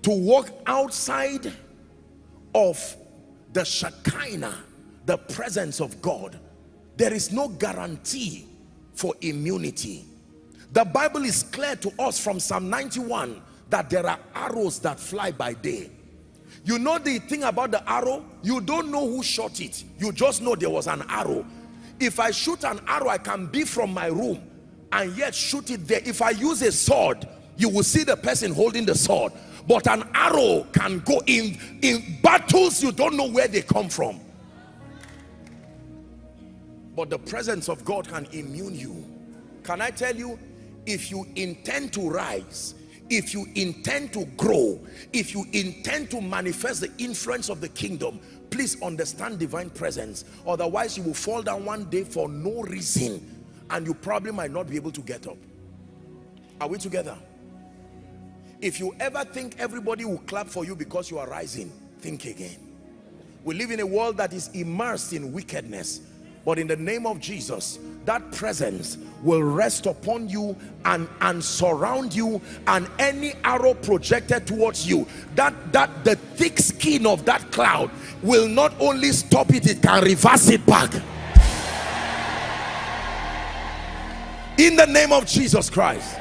[SPEAKER 2] to walk outside of the Shekinah, the presence of God, there is no guarantee for immunity. The Bible is clear to us from Psalm 91 that there are arrows that fly by day. You know the thing about the arrow? You don't know who shot it. You just know there was an arrow. If I shoot an arrow, I can be from my room and yet shoot it there. If I use a sword, you will see the person holding the sword but an arrow can go in in battles you don't know where they come from but the presence of God can immune you can I tell you if you intend to rise if you intend to grow, if you intend to manifest the influence of the kingdom, please understand divine presence. Otherwise, you will fall down one day for no reason and you probably might not be able to get up. Are we together? If you ever think everybody will clap for you because you are rising, think again. We live in a world that is immersed in wickedness. But in the name of Jesus, that presence will rest upon you and, and surround you and any arrow projected towards you, that, that the thick skin of that cloud will not only stop it, it can reverse it back. In the name of Jesus Christ.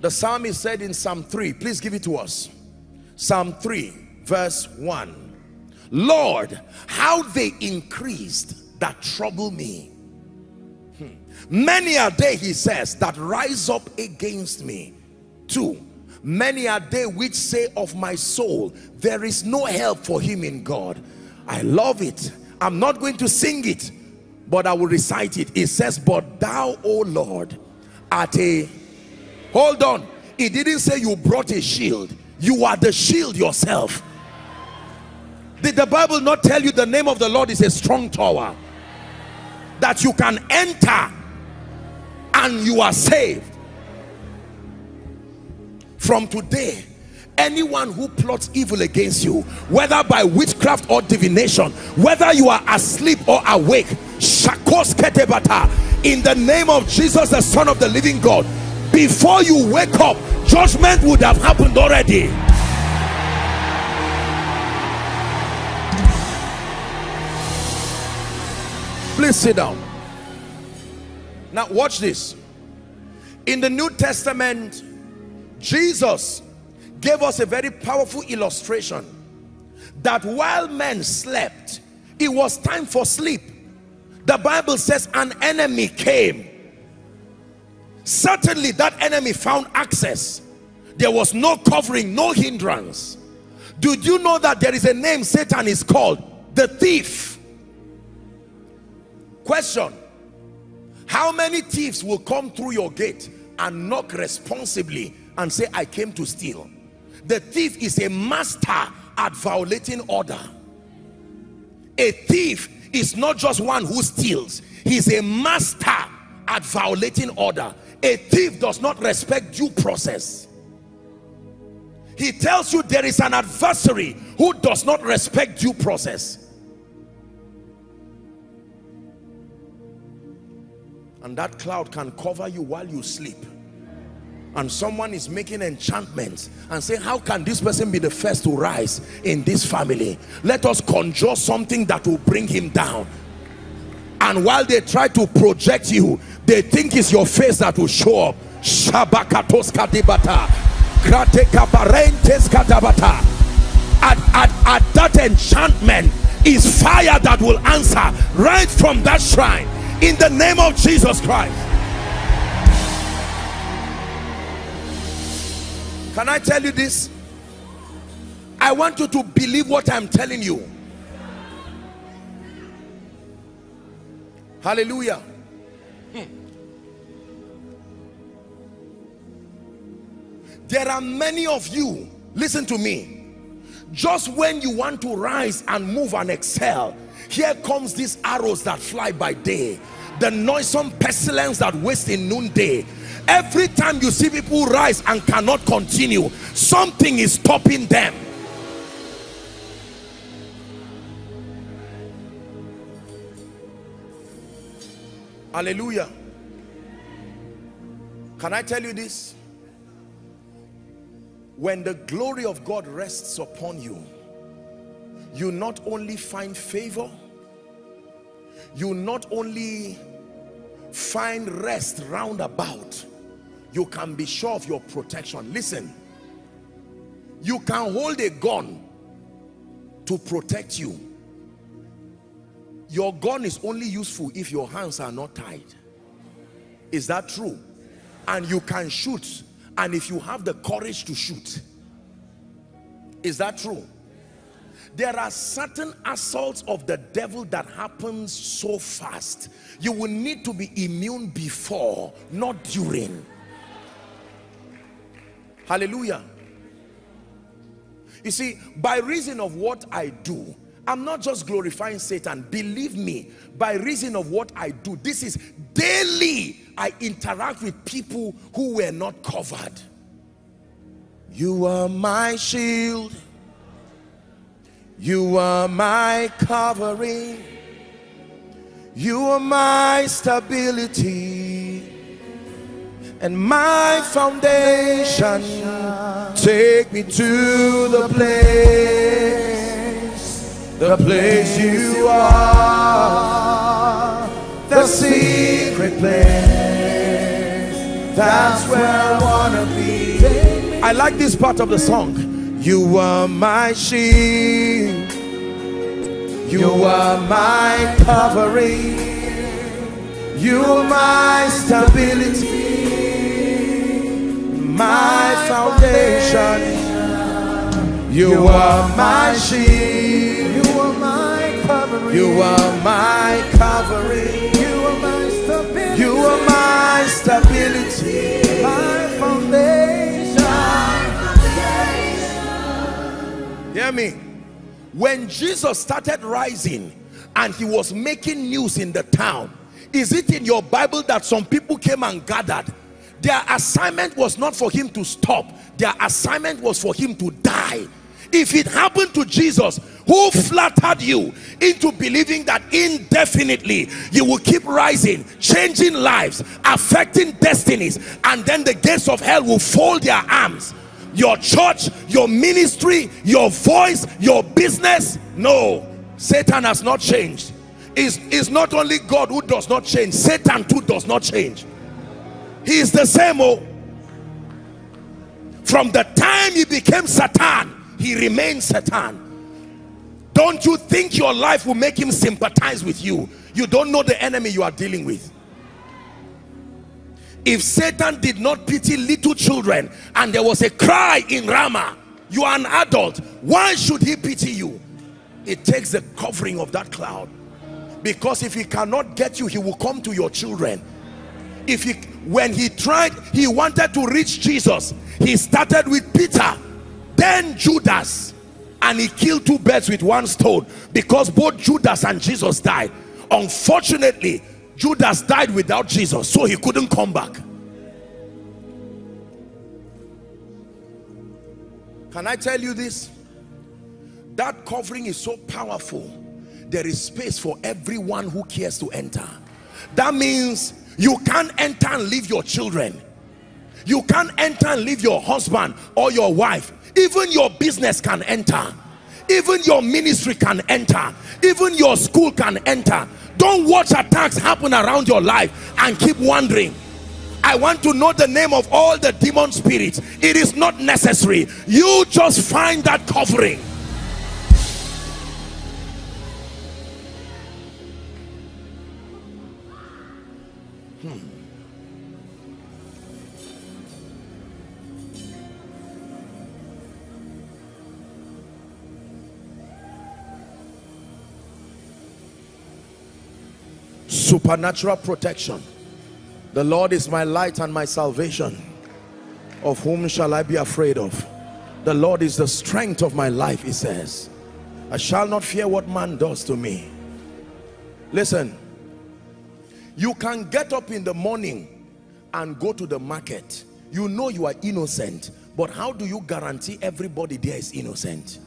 [SPEAKER 2] The psalmist said in Psalm 3, please give it to us. Psalm 3, verse 1. Lord, how they increased that trouble me. Hmm. Many a day, he says, that rise up against me. Two, many are they which say of my soul, there is no help for him in God. I love it. I'm not going to sing it, but I will recite it. It says, but thou, O Lord, art a, hold on. It didn't say you brought a shield. You are the shield yourself did the Bible not tell you the name of the Lord is a strong tower? That you can enter and you are saved. From today, anyone who plots evil against you, whether by witchcraft or divination, whether you are asleep or awake, shakos ketebata, in the name of Jesus, the Son of the living God, before you wake up, judgment would have happened already. Please sit down. Now watch this. In the New Testament, Jesus gave us a very powerful illustration that while men slept, it was time for sleep. The Bible says an enemy came. Certainly that enemy found access. There was no covering, no hindrance. Did you know that there is a name Satan is called? The thief Question. How many thieves will come through your gate and knock responsibly and say, I came to steal? The thief is a master at violating order. A thief is not just one who steals. He's a master at violating order. A thief does not respect due process. He tells you there is an adversary who does not respect due process. and that cloud can cover you while you sleep and someone is making enchantments and saying how can this person be the first to rise in this family? Let us conjure something that will bring him down. And while they try to project you they think it's your face that will show up. At, at, at that enchantment is fire that will answer right from that shrine. In the name of Jesus Christ. Can I tell you this? I want you to believe what I'm telling you. Hallelujah. There are many of you, listen to me, just when you want to rise and move and excel, here comes these arrows that fly by day the noisome pestilence that wastes in noonday every time you see people rise and cannot continue something is stopping them. Hallelujah. Can i tell you this? When the glory of god rests upon you you not only find favor you not only find rest round about you can be sure of your protection. Listen. You can hold a gun to protect you. Your gun is only useful if your hands are not tied. Is that true? And you can shoot. And if you have the courage to shoot is that true? There are certain assaults of the devil that happens so fast. You will need to be immune before not during Hallelujah. You see, by reason of what I do, I'm not just glorifying Satan. Believe me, by reason of what I do, this is daily I interact with people who were not covered. You are my shield. You are my covering. You are my stability and my foundation. Take me to the place, the place you are, the secret place. That's where I wanna be. I like this part of the song. You are my shield. You are my covering. You are my stability, my foundation. You are my shield.
[SPEAKER 3] You are my covering.
[SPEAKER 2] You are my covering.
[SPEAKER 3] You are my stability.
[SPEAKER 2] You are my stability.
[SPEAKER 3] my foundation.
[SPEAKER 2] Hear me. When Jesus started rising and he was making news in the town, is it in your Bible that some people came and gathered? Their assignment was not for him to stop. Their assignment was for him to die. If it happened to Jesus, who flattered you into believing that indefinitely you will keep rising, changing lives, affecting destinies, and then the gates of hell will fold their arms your church, your ministry, your voice, your business. No, Satan has not changed. It's, it's not only God who does not change, Satan too does not change. He is the same. Oh. From the time he became Satan, he remains Satan. Don't you think your life will make him sympathize with you? You don't know the enemy you are dealing with if Satan did not pity little children and there was a cry in Ramah, you are an adult, why should he pity you? It takes the covering of that cloud. Because if he cannot get you, he will come to your children. If he, when he tried, he wanted to reach Jesus, he started with Peter, then Judas, and he killed two birds with one stone because both Judas and Jesus died. Unfortunately, Judas died without Jesus, so he couldn't come back. Can I tell you this? That covering is so powerful. There is space for everyone who cares to enter. That means you can't enter and leave your children. You can't enter and leave your husband or your wife. Even your business can enter. Even your ministry can enter. Even your school can enter don't watch attacks happen around your life and keep wondering I want to know the name of all the demon spirits it is not necessary you just find that covering supernatural protection. The Lord is my light and my salvation. Of whom shall I be afraid of? The Lord is the strength of my life he says. I shall not fear what man does to me. Listen. You can get up in the morning and go to the market. You know you are innocent but how do you guarantee everybody there is innocent?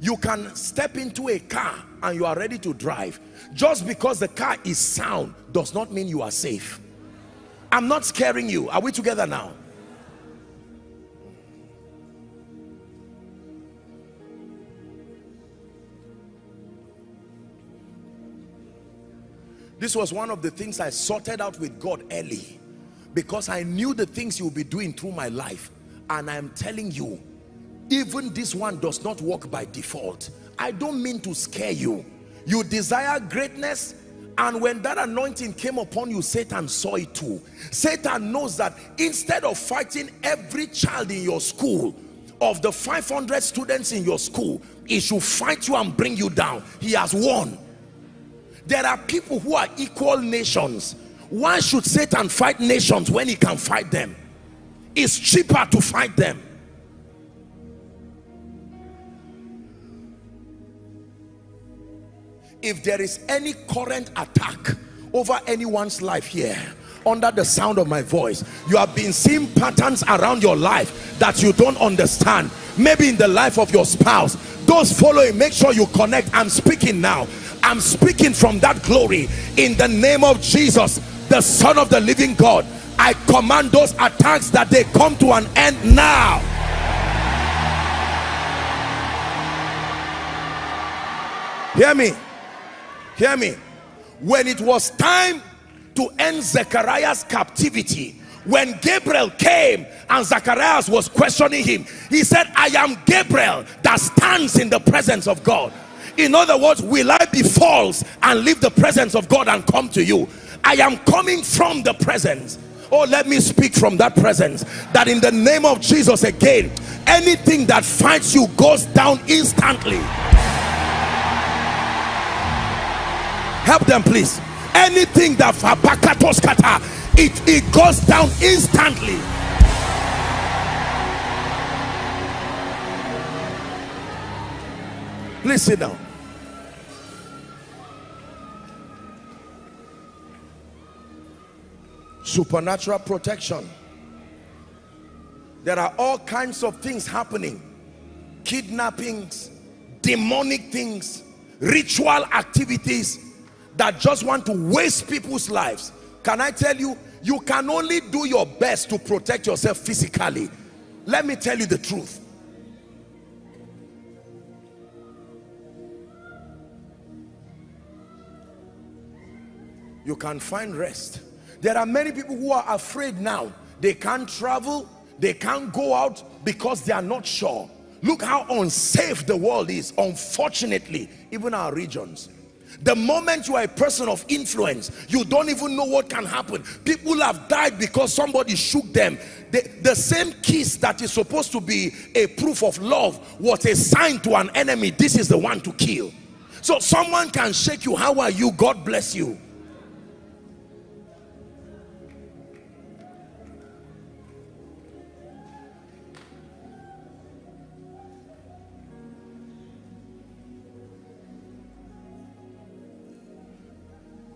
[SPEAKER 2] You can step into a car and you are ready to drive just because the car is sound does not mean you are safe. I'm not scaring you. Are we together now? This was one of the things i sorted out with god early because i knew the things you'll be doing through my life. And i'm telling you even this one does not work by default. I don't mean to scare you you desire greatness and when that anointing came upon you satan saw it too. Satan knows that instead of fighting every child in your school of the 500 students in your school he should fight you and bring you down. He has won. There are people who are equal nations. Why should satan fight nations when he can fight them? It's cheaper to fight them if there is any current attack over anyone's life here under the sound of my voice you have been seeing patterns around your life that you don't understand. Maybe in the life of your spouse those following make sure you connect. I'm speaking now. I'm speaking from that glory. In the name of jesus the son of the living god i command those attacks that they come to an end now. Hear me hear me. When it was time to end Zechariah's captivity when Gabriel came and Zacharias was questioning him he said I am Gabriel that stands in the presence of God. In other words will I be false and leave the presence of God and come to you? I am coming from the presence. Oh let me speak from that presence. That in the name of Jesus again anything that fights you goes down instantly help them please. Anything that fabakatoskata it it goes down instantly. Please sit down. Supernatural protection. There are all kinds of things happening. Kidnappings demonic things ritual activities that just want to waste people's lives. Can i tell you you can only do your best to protect yourself physically. Let me tell you the truth. You can find rest. There are many people who are afraid now. They can't travel they can't go out because they are not sure. Look how unsafe the world is unfortunately even our regions the moment you are a person of influence you don't even know what can happen. People have died because somebody shook them. The, the same kiss that is supposed to be a proof of love was a sign to an enemy. This is the one to kill. So someone can shake you. How are you? God bless you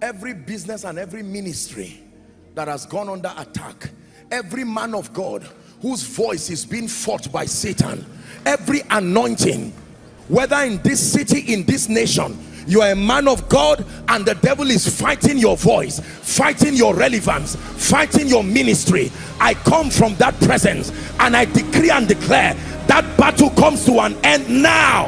[SPEAKER 2] every business and every ministry that has gone under attack every man of God whose voice is being fought by Satan every anointing whether in this city in this nation you are a man of God and the devil is fighting your voice fighting your relevance fighting your ministry. I come from that presence and I decree and declare that battle comes to an end now.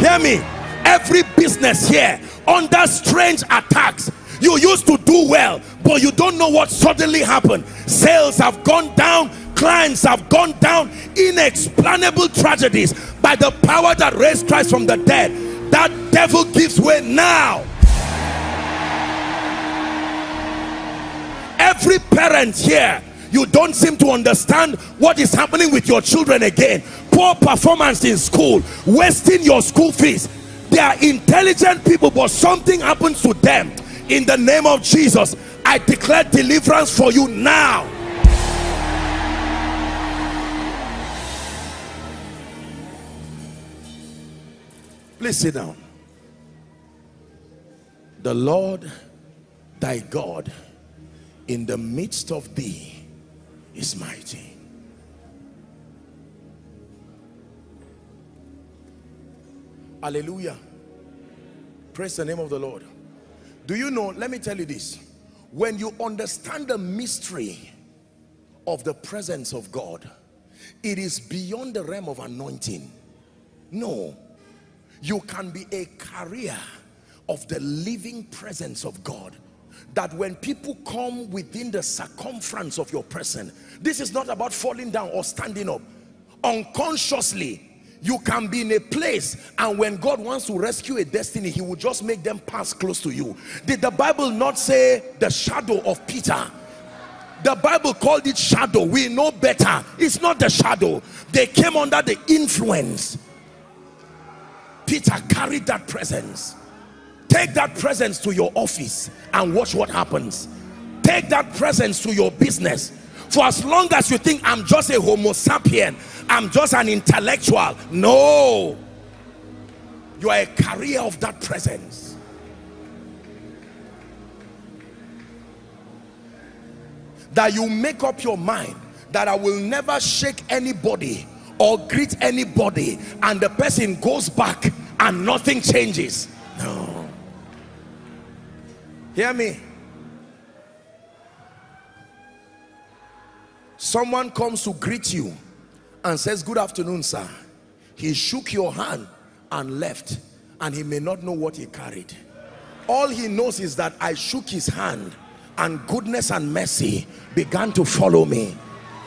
[SPEAKER 2] Hear me every business here under strange attacks. You used to do well but you don't know what suddenly happened. Sales have gone down clients have gone down inexplainable tragedies. By the power that raised Christ from the dead that devil gives way now. Every parent here you don't seem to understand what is happening with your children again. Poor performance in school wasting your school fees they are intelligent people but something happens to them. In the name of jesus i declare deliverance for you now. Please sit down. The lord thy god in the midst of thee is mighty Hallelujah. Praise the name of the Lord. Do you know, let me tell you this. When you understand the mystery of the presence of God, it is beyond the realm of anointing. No. You can be a carrier of the living presence of God that when people come within the circumference of your person this is not about falling down or standing up unconsciously you can be in a place and when God wants to rescue a destiny he will just make them pass close to you. Did the Bible not say the shadow of Peter? The Bible called it shadow. We know better. It's not the shadow. They came under the influence. Peter carried that presence. Take that presence to your office and watch what happens. Take that presence to your business for as long as you think i'm just a homo sapien i'm just an intellectual no. You are a carrier of that presence. That you make up your mind that i will never shake anybody or greet anybody and the person goes back and nothing changes. No. Hear me someone comes to greet you and says good afternoon sir. He shook your hand and left and he may not know what he carried. All he knows is that I shook his hand and goodness and mercy began to follow me.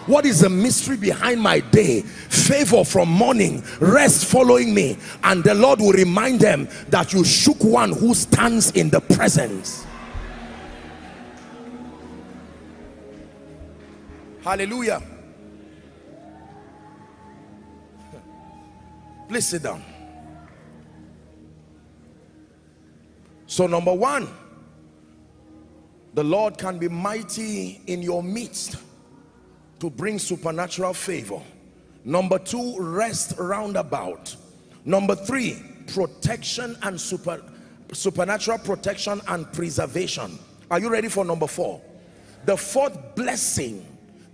[SPEAKER 2] What is the mystery behind my day? Favor from morning rest following me and the lord will remind them that you shook one who stands in the presence hallelujah. Please sit down. So number one the lord can be mighty in your midst to bring supernatural favor. Number two rest roundabout. Number three protection and super supernatural protection and preservation. Are you ready for number four? The fourth blessing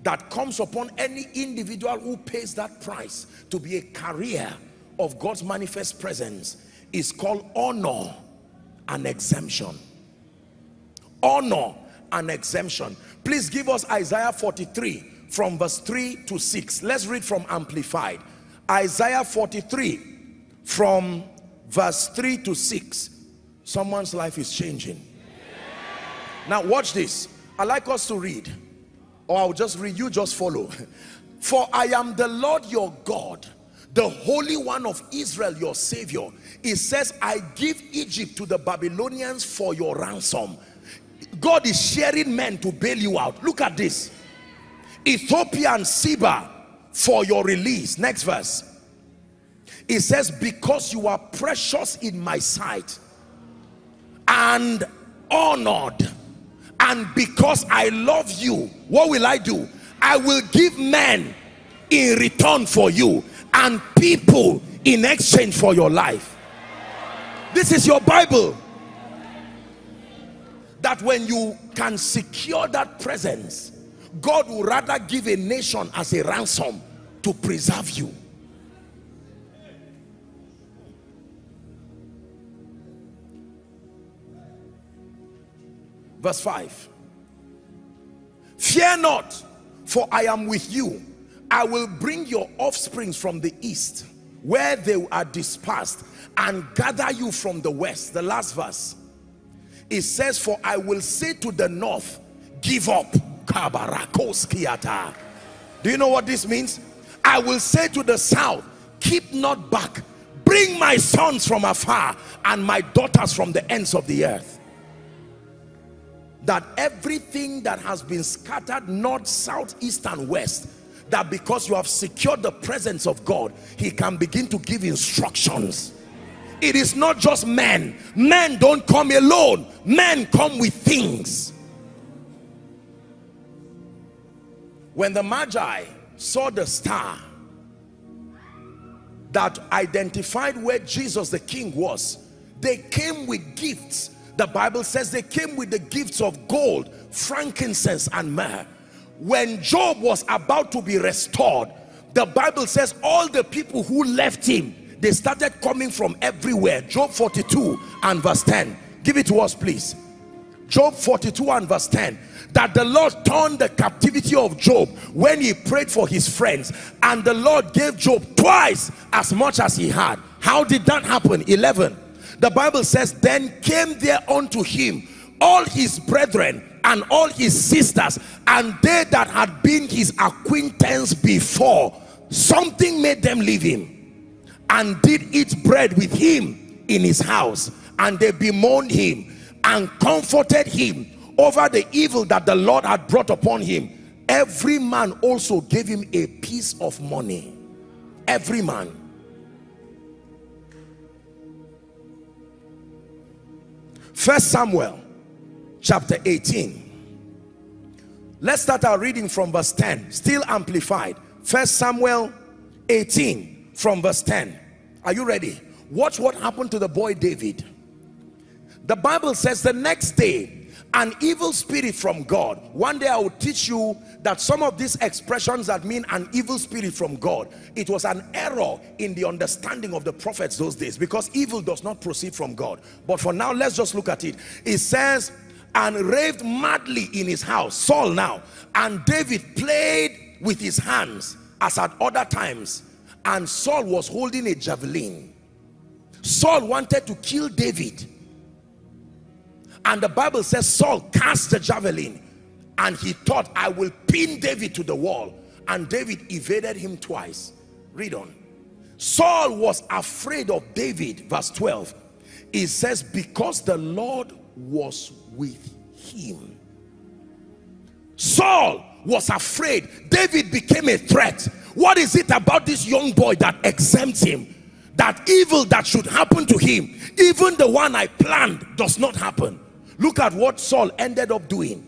[SPEAKER 2] that comes upon any individual who pays that price to be a carrier of God's manifest presence is called honor and exemption. Honor and exemption. Please give us Isaiah 43 from verse 3 to 6 let's read from amplified. Isaiah 43 from verse 3 to 6 someone's life is changing. Now watch this. I like us to read or I'll just read you just follow. For I am the Lord your God the Holy One of Israel your Savior. It says I give Egypt to the Babylonians for your ransom. God is sharing men to bail you out. Look at this. Ethiopia and Seba for your release. Next verse. It says because you are precious in my sight and honored and because I love you what will I do? I will give men in return for you and people in exchange for your life. This is your Bible. That when you can secure that presence God will rather give a nation as a ransom to preserve you verse 5 fear not for I am with you. I will bring your offsprings from the east where they are dispersed and gather you from the west. The last verse. It says for I will say to the north give up. Do you know what this means? I will say to the south keep not back. Bring my sons from afar and my daughters from the ends of the earth that everything that has been scattered north south east and west that because you have secured the presence of God he can begin to give instructions. It is not just men. Men don't come alone. Men come with things. When the magi saw the star that identified where Jesus the king was they came with gifts the Bible says they came with the gifts of gold, frankincense and myrrh. When Job was about to be restored, the Bible says all the people who left him, they started coming from everywhere. Job 42 and verse 10. Give it to us please. Job 42 and verse 10 that the Lord turned the captivity of Job when he prayed for his friends and the Lord gave Job twice as much as he had. How did that happen? 11 the Bible says, then came there unto him all his brethren and all his sisters and they that had been his acquaintance before. Something made them leave him and did eat bread with him in his house and they bemoaned him and comforted him over the evil that the Lord had brought upon him. Every man also gave him a piece of money. Every man. First Samuel chapter 18 let's start our reading from verse 10 still amplified. First samuel 18 from verse 10 are you ready? Watch what happened to the boy david. The bible says the next day an evil spirit from God. One day I will teach you that some of these expressions that mean an evil spirit from God, it was an error in the understanding of the prophets those days because evil does not proceed from God. But for now, let's just look at it. It says, and raved madly in his house, Saul now, and David played with his hands as at other times, and Saul was holding a javelin. Saul wanted to kill David and the Bible says Saul cast the javelin and he thought, I will pin David to the wall. And David evaded him twice. Read on. Saul was afraid of David, verse 12. It says, because the Lord was with him. Saul was afraid. David became a threat. What is it about this young boy that exempts him? That evil that should happen to him, even the one I planned, does not happen. Look at what Saul ended up doing.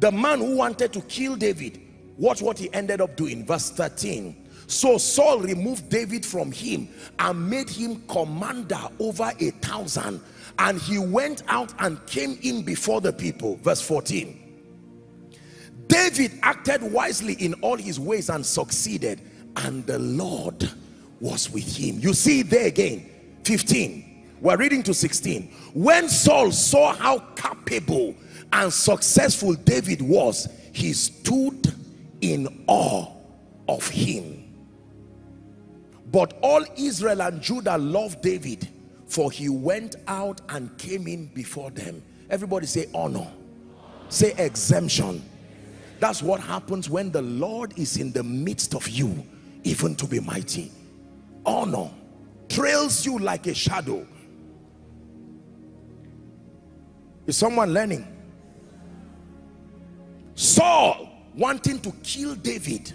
[SPEAKER 2] The man who wanted to kill David, watch what he ended up doing. Verse 13. So Saul removed David from him and made him commander over a thousand. And he went out and came in before the people. Verse 14. David acted wisely in all his ways and succeeded. And the Lord was with him. You see there again. 15 we're reading to 16. When Saul saw how capable and successful David was, he stood in awe of him. But all Israel and Judah loved David, for he went out and came in before them. Everybody say honor. Say exemption. That's what happens when the Lord is in the midst of you, even to be mighty. Honor trails you like a shadow Is someone learning? Saul wanting to kill David.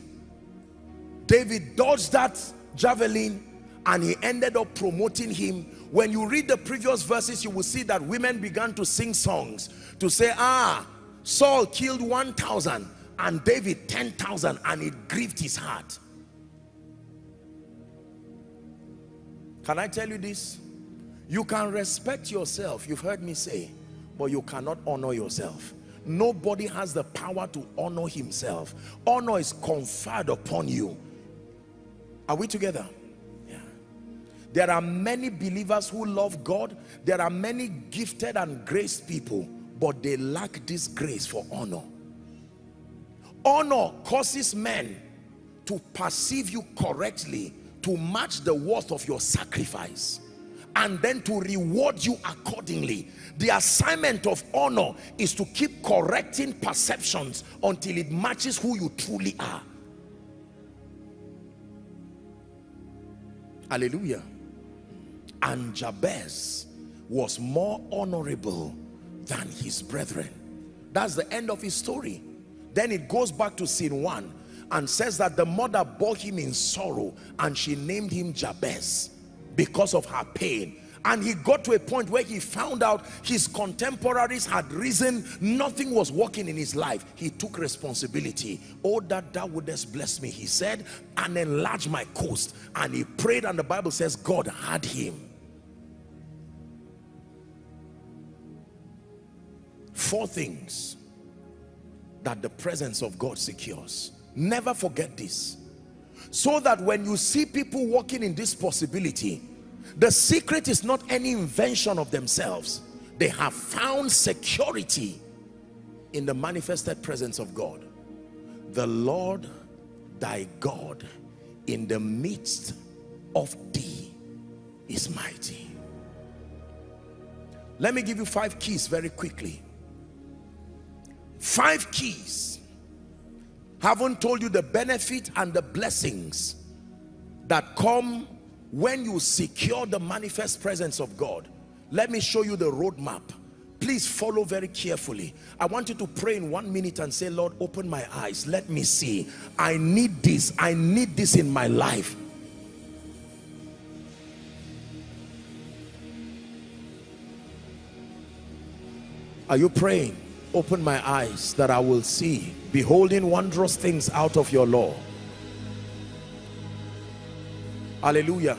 [SPEAKER 2] David dodged that javelin and he ended up promoting him. When you read the previous verses, you will see that women began to sing songs to say, ah, Saul killed 1,000 and David 10,000 and it grieved his heart. Can I tell you this? You can respect yourself. You've heard me say but you cannot honor yourself. Nobody has the power to honor himself. Honor is conferred upon you. Are we together? Yeah. There are many believers who love god. There are many gifted and graced people but they lack this grace for honor. Honor causes men to perceive you correctly to match the worth of your sacrifice and then to reward you accordingly. The assignment of honor is to keep correcting perceptions until it matches who you truly are. Hallelujah. And Jabez was more honorable than his brethren. That's the end of his story. Then it goes back to scene one and says that the mother bore him in sorrow and she named him Jabez because of her pain. And he got to a point where he found out his contemporaries had risen. Nothing was working in his life. He took responsibility. Oh that thou wouldest bless me he said and enlarge my coast. And he prayed and the bible says god had him. Four things that the presence of god secures. Never forget this so that when you see people walking in this possibility the secret is not any invention of themselves. They have found security in the manifested presence of God. The Lord thy God in the midst of thee is mighty. Let me give you five keys very quickly. Five keys haven't told you the benefit and the blessings that come when you secure the manifest presence of God. Let me show you the roadmap. Please follow very carefully. I want you to pray in one minute and say lord open my eyes. Let me see. I need this. I need this in my life. Are you praying open my eyes that I will see, beholding wondrous things out of your law. Hallelujah.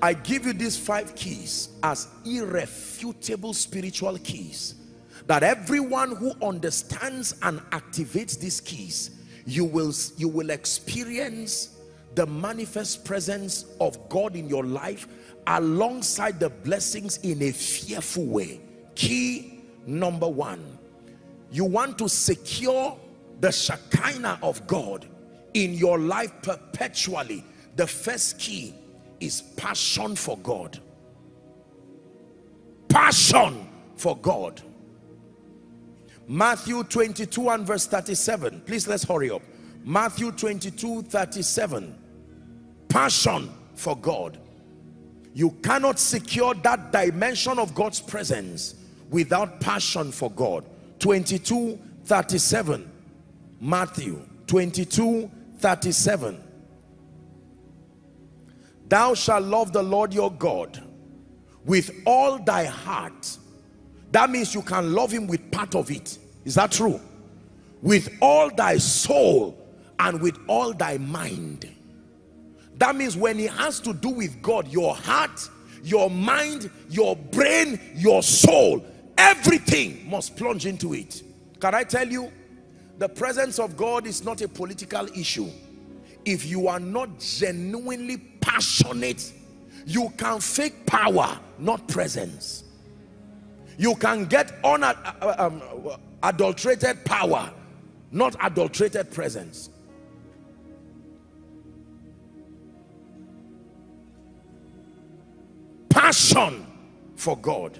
[SPEAKER 2] I give you these five keys as irrefutable spiritual keys that everyone who understands and activates these keys you will you will experience the manifest presence of God in your life alongside the blessings in a fearful way key number one you want to secure the Shekinah of God in your life perpetually. The first key is passion for God. Passion for God. Matthew 22 and verse 37 please let's hurry up. Matthew 22 37 passion for God. You cannot secure that dimension of God's presence without passion for God 22 37 Matthew 22 37 thou shalt love the Lord your God with all thy heart. That means you can love him with part of it. Is that true? With all thy soul and with all thy mind. That means when it has to do with God your heart your mind your brain your soul everything must plunge into it. Can I tell you? The presence of God is not a political issue. If you are not genuinely passionate you can fake power not presence. You can get unadulterated um, power not adulterated presence. Passion for God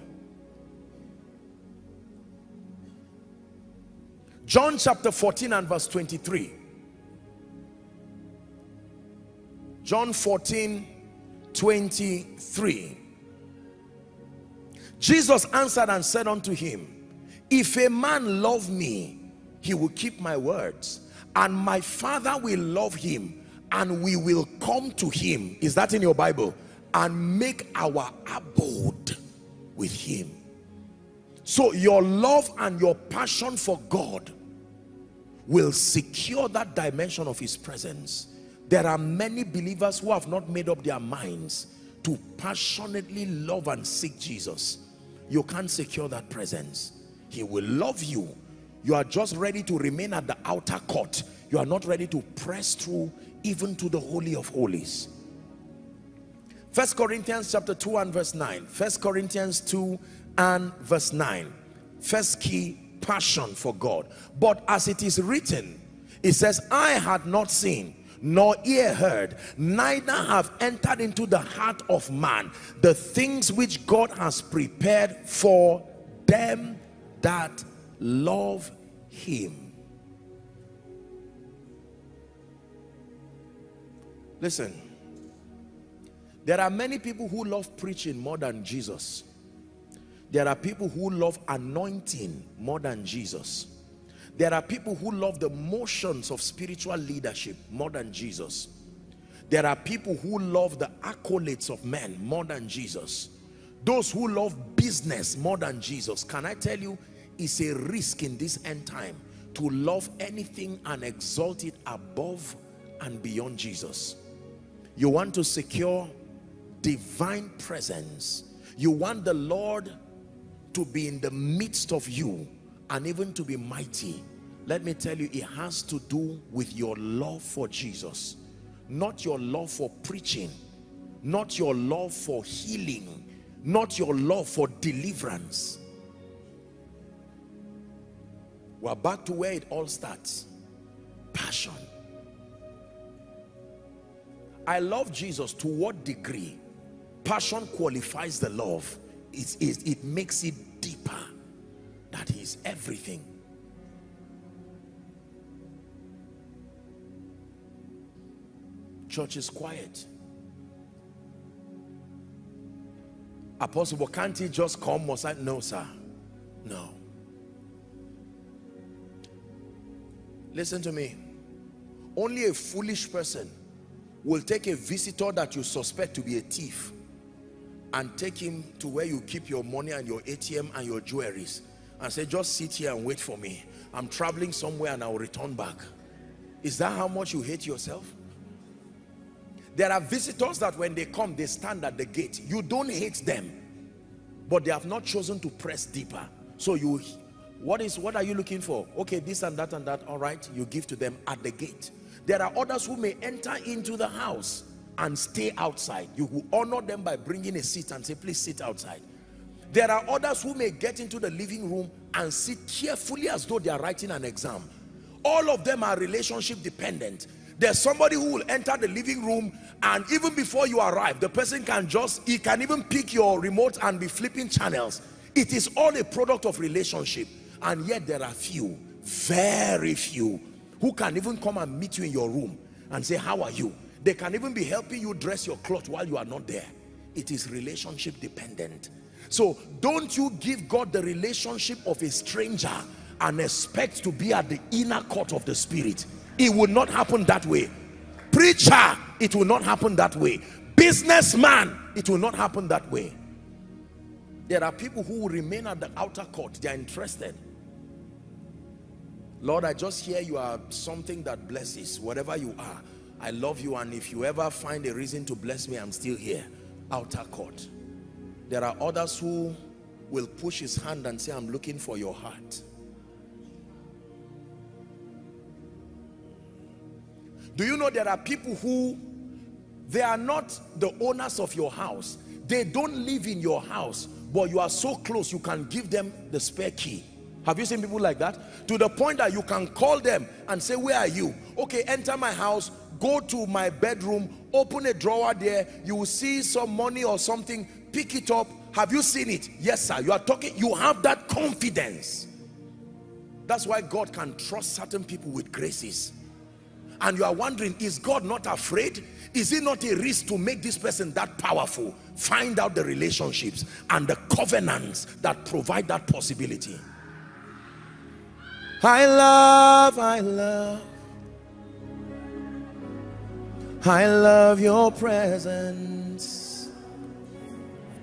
[SPEAKER 2] John chapter 14 and verse 23 John 14 23 Jesus answered and said unto him, If a man love me, he will keep my words, and my Father will love him, and we will come to him. Is that in your Bible? And make our abode with him. So your love and your passion for God will secure that dimension of his presence. There are many believers who have not made up their minds to passionately love and seek Jesus. You can't secure that presence. He will love you. You are just ready to remain at the outer court. You are not ready to press through even to the holy of holies. First corinthians chapter 2 and verse 9 first corinthians 2 and verse 9 first key passion for god but as it is written it says i had not seen nor ear heard, neither have entered into the heart of man the things which God has prepared for them that love him. Listen, there are many people who love preaching more than Jesus. There are people who love anointing more than Jesus. There are people who love the motions of spiritual leadership more than Jesus. There are people who love the accolades of men more than Jesus. Those who love business more than Jesus. Can I tell you, it's a risk in this end time to love anything and exalt it above and beyond Jesus. You want to secure divine presence. You want the Lord to be in the midst of you and even to be mighty let me tell you it has to do with your love for Jesus not your love for preaching not your love for healing not your love for deliverance. We're back to where it all starts. Passion. I love Jesus to what degree? Passion qualifies the love it, it, it makes it deeper that is everything. Church is quiet. Apostle but can't he just come? Or say no sir. No. Listen to me. Only a foolish person will take a visitor that you suspect to be a thief and take him to where you keep your money and your ATM and your jewelries and say, just sit here and wait for me. I'm traveling somewhere and I'll return back. Is that how much you hate yourself? There are visitors that when they come, they stand at the gate. You don't hate them, but they have not chosen to press deeper. So you, what is, what are you looking for? Okay, this and that and that, all right, you give to them at the gate. There are others who may enter into the house and stay outside. You will honor them by bringing a seat and say, please sit outside. There are others who may get into the living room and sit carefully as though they are writing an exam. All of them are relationship dependent. There's somebody who will enter the living room and even before you arrive, the person can just, he can even pick your remote and be flipping channels. It is all a product of relationship. And yet there are few, very few, who can even come and meet you in your room and say, how are you? They can even be helping you dress your clothes while you are not there. It is relationship dependent. So don't you give God the relationship of a stranger and expect to be at the inner court of the spirit. It will not happen that way. Preacher, it will not happen that way. Businessman, it will not happen that way. There are people who remain at the outer court. They are interested. Lord, I just hear you are something that blesses. Whatever you are, I love you. And if you ever find a reason to bless me, I'm still here. Outer court. There are others who will push his hand and say, I'm looking for your heart. Do you know there are people who, they are not the owners of your house. They don't live in your house, but you are so close, you can give them the spare key. Have you seen people like that? To the point that you can call them and say, where are you? Okay, enter my house, go to my bedroom, open a drawer there, you will see some money or something, pick it up. Have you seen it? Yes, sir. You are talking, you have that confidence. That's why God can trust certain people with graces. And you are wondering, is God not afraid? Is it not a risk to make this person that powerful? Find out the relationships and the covenants that provide that possibility. I love, I love, I love your presence.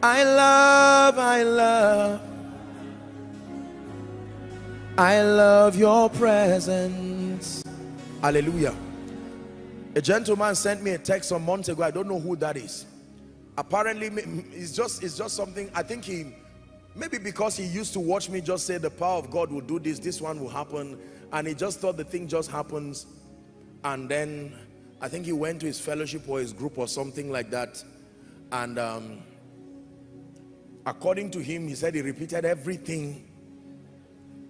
[SPEAKER 2] I love, I love, I love your presence. Hallelujah. A gentleman sent me a text some months ago. I don't know who that is. Apparently, it's just, it's just something, I think he, maybe because he used to watch me just say the power of God will do this, this one will happen. And he just thought the thing just happens. And then I think he went to his fellowship or his group or something like that. And um, according to him he said he repeated everything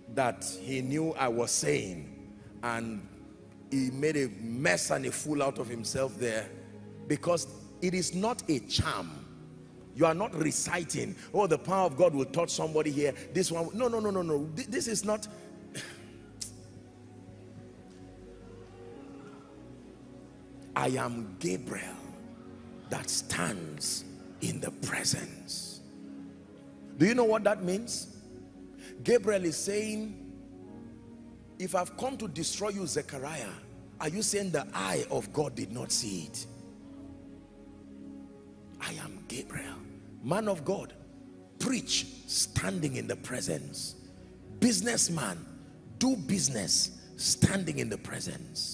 [SPEAKER 2] that he knew I was saying. And he made a mess and a fool out of himself there. Because it is not a charm. You are not reciting oh the power of God will touch somebody here. This one no no no no no. This is not I am Gabriel that stands in the presence do you know what that means? Gabriel is saying, if I've come to destroy you, Zechariah, are you saying the eye of God did not see it? I am Gabriel, man of God, preach standing in the presence. Businessman, do business standing in the presence.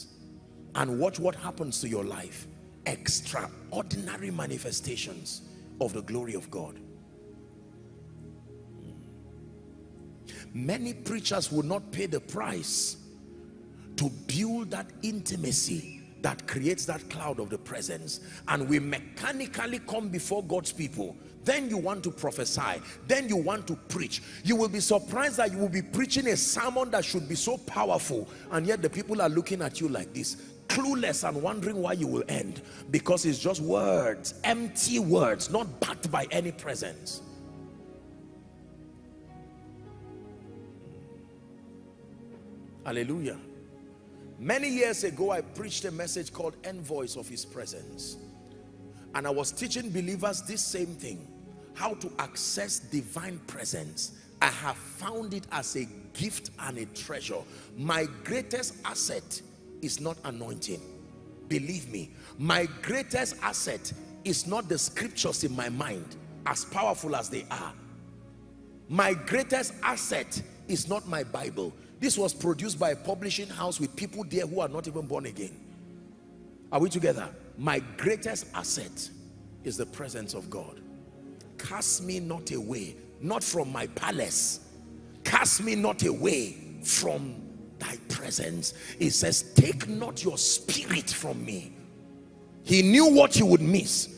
[SPEAKER 2] And watch what happens to your life. Extraordinary manifestations of the glory of God. many preachers will not pay the price to build that intimacy that creates that cloud of the presence. And we mechanically come before God's people. Then you want to prophesy. Then you want to preach. You will be surprised that you will be preaching a sermon that should be so powerful. And yet the people are looking at you like this clueless and wondering why you will end because it's just words empty words not backed by any presence Hallelujah. Many years ago, I preached a message called Envoys of His Presence. And I was teaching believers this same thing. How to access divine presence. I have found it as a gift and a treasure. My greatest asset is not anointing. Believe me, my greatest asset is not the scriptures in my mind, as powerful as they are. My greatest asset is not my Bible. This was produced by a publishing house with people there who are not even born again. Are we together? My greatest asset is the presence of God. Cast me not away, not from my palace. Cast me not away from thy presence. He says, take not your spirit from me. He knew what he would miss.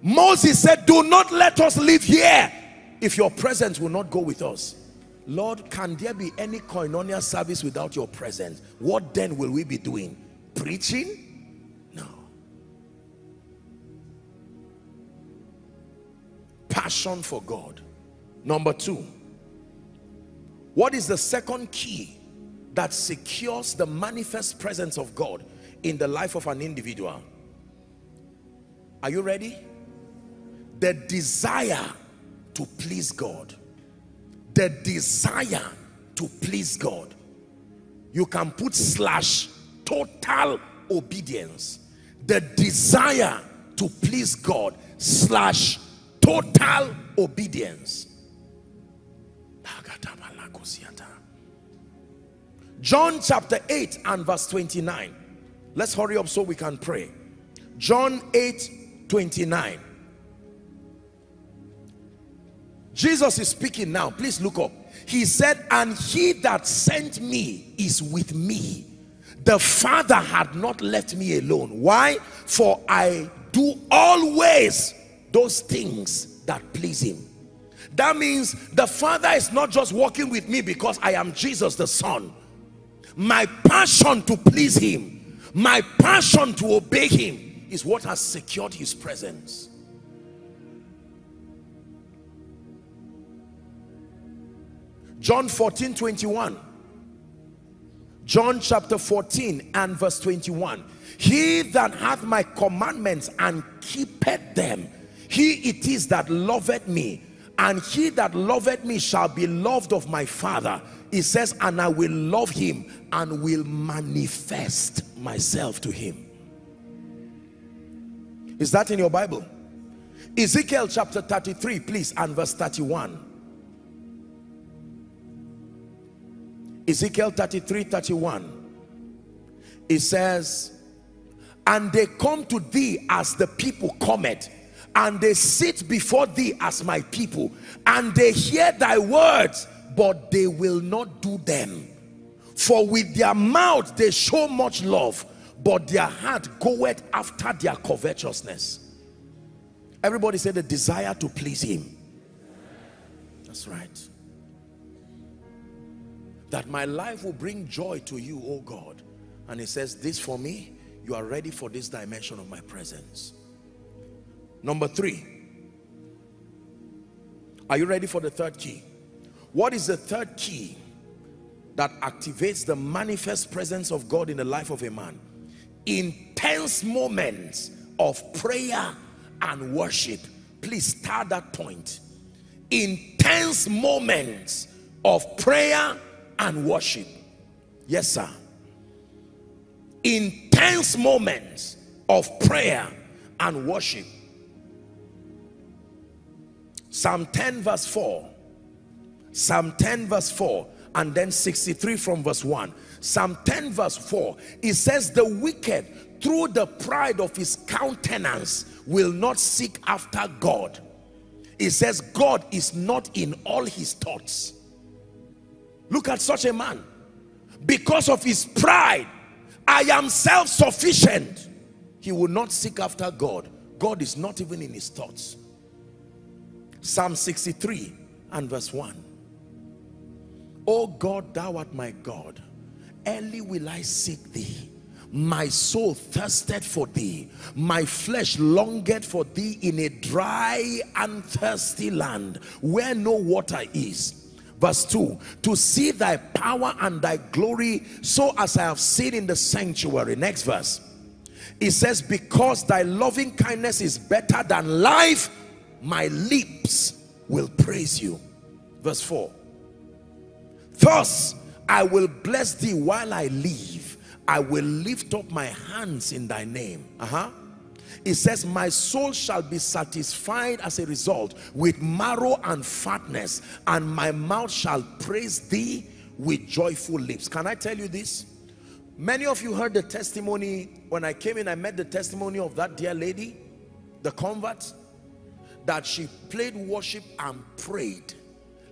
[SPEAKER 2] Moses said, do not let us live here if your presence will not go with us. Lord, can there be any koinonia service without your presence? What then will we be doing? Preaching? No. Passion for God. Number two, what is the second key that secures the manifest presence of God in the life of an individual? Are you ready? The desire to please God. The desire to please God. You can put slash total obedience. The desire to please God slash total obedience. John chapter 8 and verse 29. Let's hurry up so we can pray. John 8, 29. Jesus is speaking now. Please look up. He said, and he that sent me is with me. The Father had not left me alone. Why? For I do always those things that please him. That means the Father is not just walking with me because I am Jesus the Son my passion to please him my passion to obey him is what has secured his presence. John 14 21 John chapter 14 and verse 21 he that hath my commandments and keepeth them he it is that loveth me and he that loveth me shall be loved of my father he says and I will love him and will manifest myself to him. Is that in your Bible? Ezekiel chapter 33 please and verse 31 Ezekiel 33 31 it says and they come to thee as the people cometh and they sit before thee as my people and they hear thy words but they will not do them. For with their mouth they show much love but their heart goeth after their covetousness. Everybody said the desire to please him. That's right. That my life will bring joy to you oh God. And he says this for me you are ready for this dimension of my presence. Number three. Are you ready for the third key what is the third key that activates the manifest presence of God in the life of a man? Intense moments of prayer and worship. Please start that point. Intense moments of prayer and worship. Yes, sir. Intense moments of prayer and worship. Psalm 10 verse 4 Psalm 10 verse 4 and then 63 from verse 1. Psalm 10 verse 4, it says the wicked through the pride of his countenance will not seek after God. It says God is not in all his thoughts. Look at such a man. Because of his pride, I am self-sufficient. He will not seek after God. God is not even in his thoughts. Psalm 63 and verse 1. O God, thou art my God. Early will I seek thee. My soul thirsted for thee. My flesh longed for thee in a dry and thirsty land where no water is. Verse 2 To see thy power and thy glory, so as I have seen in the sanctuary. Next verse. It says, Because thy loving kindness is better than life, my lips will praise you. Verse 4 Thus, I will bless thee while I live. I will lift up my hands in thy name. Uh -huh. it says my soul shall be satisfied as a result with marrow and fatness and my mouth shall praise thee with joyful lips can i tell you this many of you heard the testimony when i came in i met the testimony of that dear lady the convert that she played worship and prayed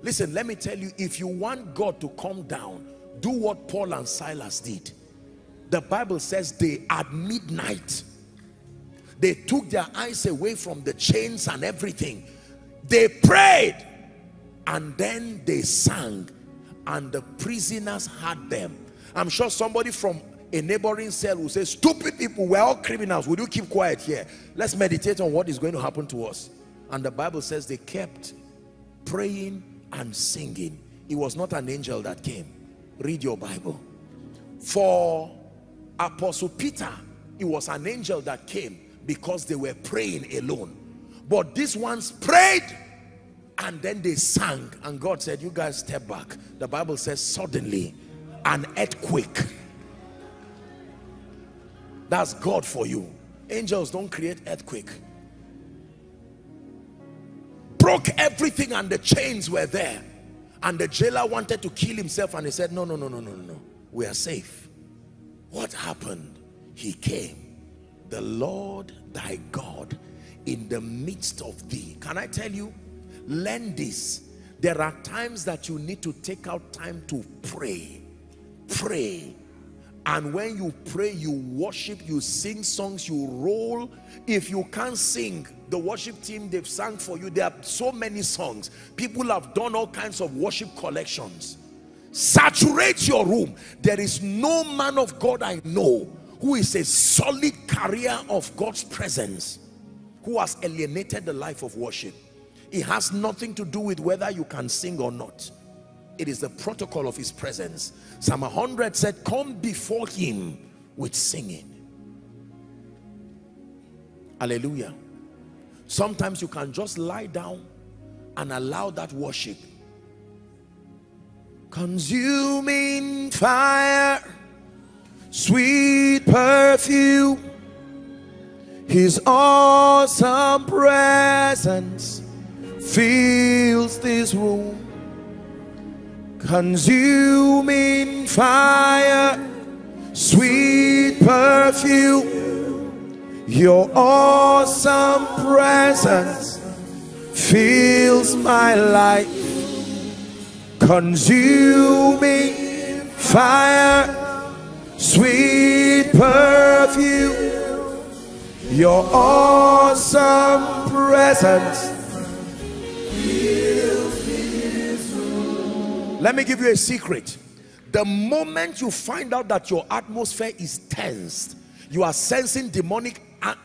[SPEAKER 2] listen let me tell you if you want god to come down do what paul and silas did. The bible says they at midnight they took their eyes away from the chains and everything. They prayed and then they sang and the prisoners had them. I'm sure somebody from a neighboring cell will say stupid people we're all criminals. Would you keep quiet here? Let's meditate on what is going to happen to us. And the bible says they kept praying and singing. It was not an angel that came. Read your bible. For apostle peter it was an angel that came because they were praying alone. But these ones prayed and then they sang. And God said you guys step back. The Bible says suddenly an earthquake. That's God for you. Angels don't create earthquake broke everything and the chains were there and the jailer wanted to kill himself and he said no no no no no no we are safe what happened he came the Lord thy God in the midst of thee. Can I tell you? Learn this. There are times that you need to take out time to pray. Pray. And when you pray, you worship, you sing songs, you roll. If you can't sing, the worship team, they've sung for you. There are so many songs. People have done all kinds of worship collections. Saturate your room. There is no man of God I know who is a solid carrier of God's presence who has alienated the life of worship it has nothing to do with whether you can sing or not it is the protocol of his presence. Psalm 100 said come before him with singing. Hallelujah. Sometimes you can just lie down and allow that worship consuming fire sweet perfume his awesome presence fills this room consuming fire sweet perfume? Your awesome presence fills my life. Consuming fire sweet perfume? Your awesome presence let me give you a secret. The moment you find out that your atmosphere is tensed you are sensing demonic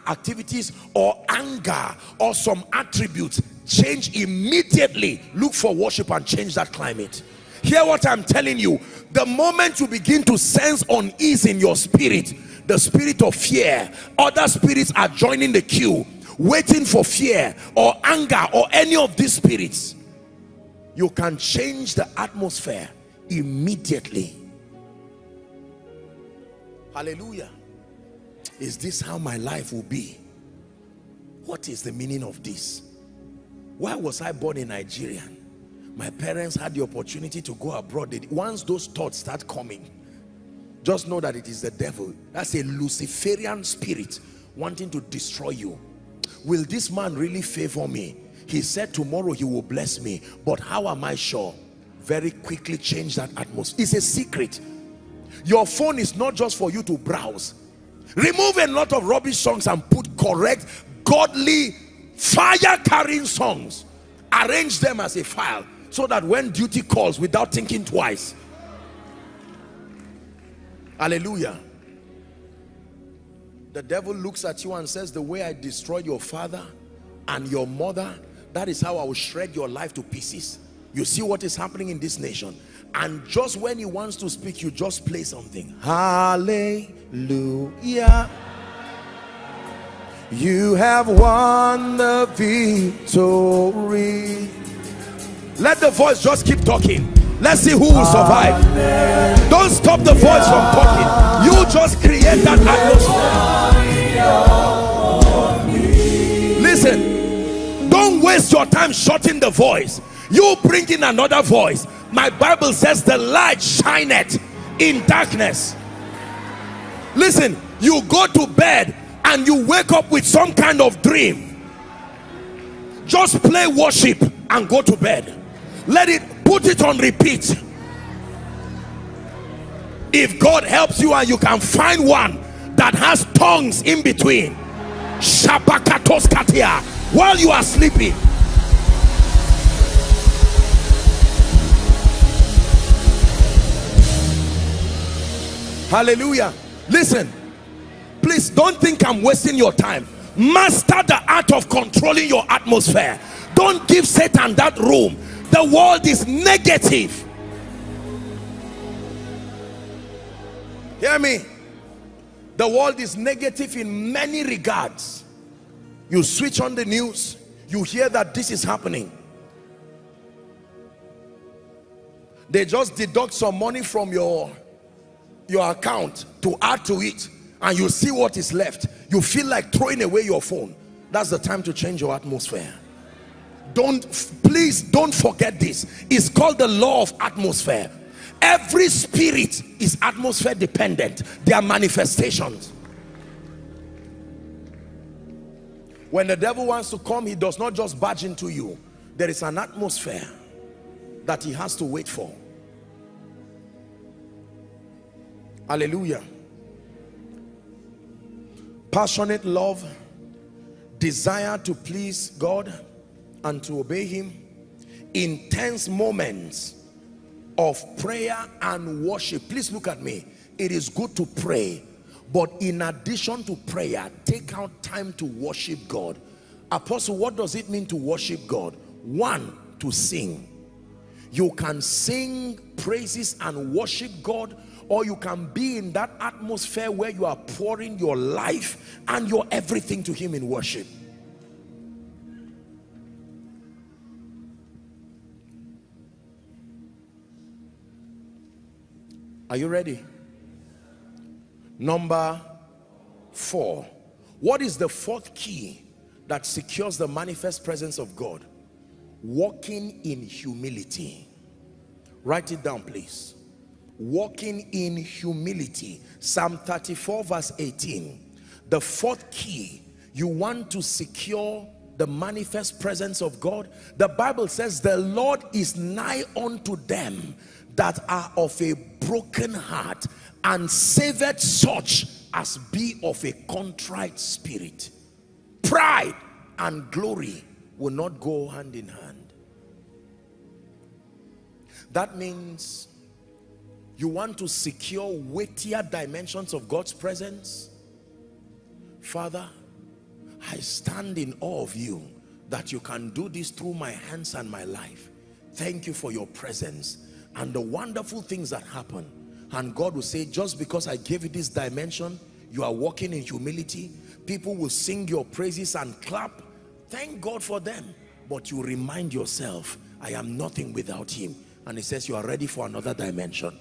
[SPEAKER 2] activities or anger or some attributes change immediately. Look for worship and change that climate. Hear what i'm telling you. The moment you begin to sense unease in your spirit the spirit of fear other spirits are joining the queue waiting for fear or anger or any of these spirits you can change the atmosphere immediately. Hallelujah. Is this how my life will be? What is the meaning of this? Why was i born in nigeria my parents had the opportunity to go abroad. Once those thoughts start coming just know that it is the devil. That's a luciferian spirit wanting to destroy you. Will this man really favor me he said tomorrow he will bless me but how am i sure? Very quickly change that atmosphere. It's a secret. Your phone is not just for you to browse. Remove a lot of rubbish songs and put correct godly fire carrying songs. Arrange them as a file so that when duty calls without thinking twice. Hallelujah. The devil looks at you and says the way I destroyed your father and your mother that is how I will shred your life to pieces you see what is happening in this nation and just when he wants to speak you just play something hallelujah you have won the victory let the voice just keep talking. Let's see who will survive. Don't stop the voice from talking. You just create that atmosphere. In the voice. You bring in another voice. My bible says the light shineth in darkness. Listen you go to bed and you wake up with some kind of dream. Just play worship and go to bed. Let it put it on repeat. If God helps you and you can find one that has tongues in between while you are sleeping. Hallelujah. Listen please don't think i'm wasting your time. Master the art of controlling your atmosphere. Don't give satan that room. The world is negative. Hear me. The world is negative in many regards you switch on the news you hear that this is happening. They just deduct some money from your your account to add to it and you see what is left. You feel like throwing away your phone. That's the time to change your atmosphere. Don't please don't forget this. It's called the law of atmosphere. Every spirit is atmosphere dependent. Their manifestations when the devil wants to come he does not just barge into you. There is an atmosphere that he has to wait for. Hallelujah. Passionate love desire to please God and to obey him. Intense moments of prayer and worship. Please look at me. It is good to pray but in addition to prayer take out time to worship God. Apostle what does it mean to worship God? One to sing. You can sing praises and worship God or you can be in that atmosphere where you are pouring your life and your everything to him in worship. Are you ready? Number four. What is the fourth key that secures the manifest presence of God? Walking in humility. Write it down, please. Walking in humility. Psalm 34 verse 18. The fourth key, you want to secure the manifest presence of God. The Bible says the Lord is nigh unto them that are of a broken heart and saved such as be of a contrite spirit. Pride and glory will not go hand in hand. That means you want to secure weightier dimensions of God's presence. Father, I stand in awe of you that you can do this through my hands and my life. Thank you for your presence and the wonderful things that happen and God will say just because I gave you this dimension you are walking in humility. People will sing your praises and clap. Thank God for them. But you remind yourself I am nothing without him. And he says you are ready for another dimension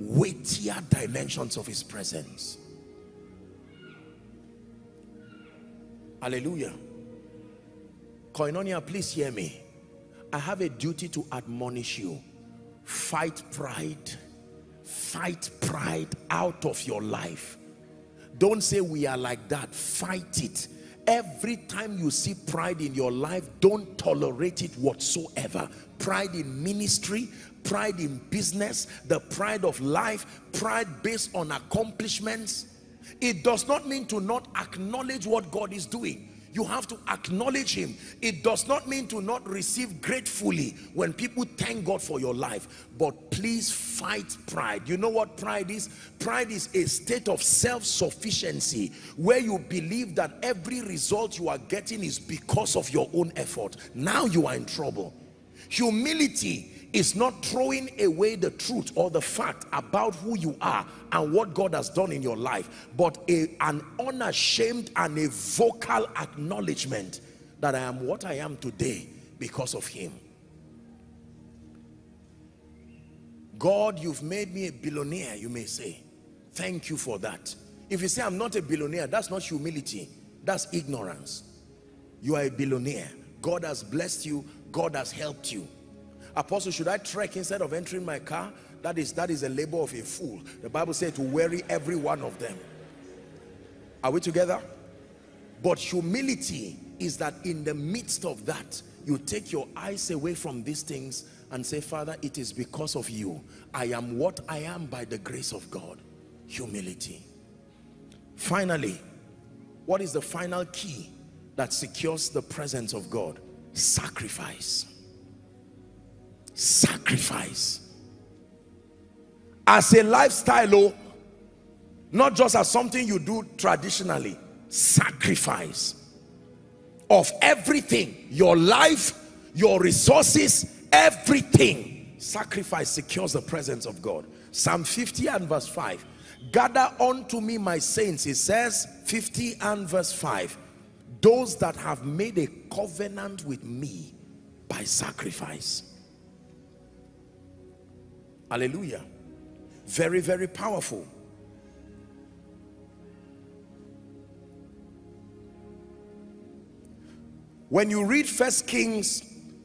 [SPEAKER 2] weightier dimensions of his presence. Hallelujah. Koinonia please hear me. I have a duty to admonish you. Fight pride fight pride out of your life. Don't say we are like that. Fight it. Every time you see pride in your life don't tolerate it whatsoever. Pride in ministry pride in business the pride of life pride based on accomplishments. It does not mean to not acknowledge what God is doing you have to acknowledge him. It does not mean to not receive gratefully when people thank God for your life but please fight pride. You know what pride is? Pride is a state of self-sufficiency where you believe that every result you are getting is because of your own effort. Now you are in trouble. Humility is not throwing away the truth or the fact about who you are and what God has done in your life, but a, an unashamed and a vocal acknowledgement that I am what I am today because of him. God, you've made me a billionaire, you may say. Thank you for that. If you say I'm not a billionaire, that's not humility. That's ignorance. You are a billionaire. God has blessed you God has helped you. Apostle, should I trek instead of entering my car? That is, that is a labor of a fool. The Bible said to weary every one of them. Are we together? But humility is that in the midst of that, you take your eyes away from these things and say, Father, it is because of you. I am what I am by the grace of God. Humility. Finally, what is the final key that secures the presence of God? Sacrifice. Sacrifice. As a lifestyle, oh, not just as something you do traditionally. Sacrifice of everything, your life, your resources, everything. Sacrifice secures the presence of God. Psalm 50 and verse 5 gather unto me my saints it says 50 and verse 5 those that have made a covenant with me by sacrifice hallelujah very very powerful when you read first kings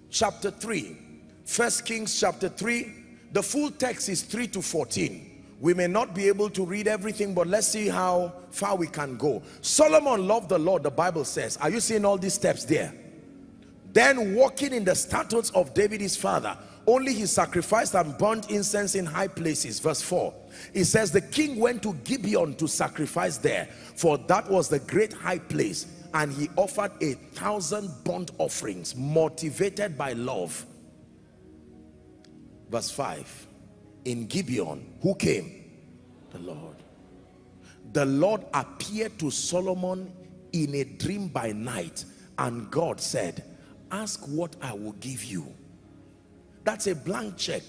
[SPEAKER 2] chapter 3 first kings chapter 3 the full text is 3 to 14 we may not be able to read everything, but let's see how far we can go. Solomon loved the Lord, the Bible says. Are you seeing all these steps there? Then walking in the statutes of David his father, only he sacrificed and burnt incense in high places. Verse 4. It says the king went to Gibeon to sacrifice there, for that was the great high place. And he offered a thousand burnt offerings, motivated by love. Verse 5 in Gibeon, who came? The Lord. The Lord appeared to Solomon in a dream by night and God said, ask what I will give you. That's a blank check.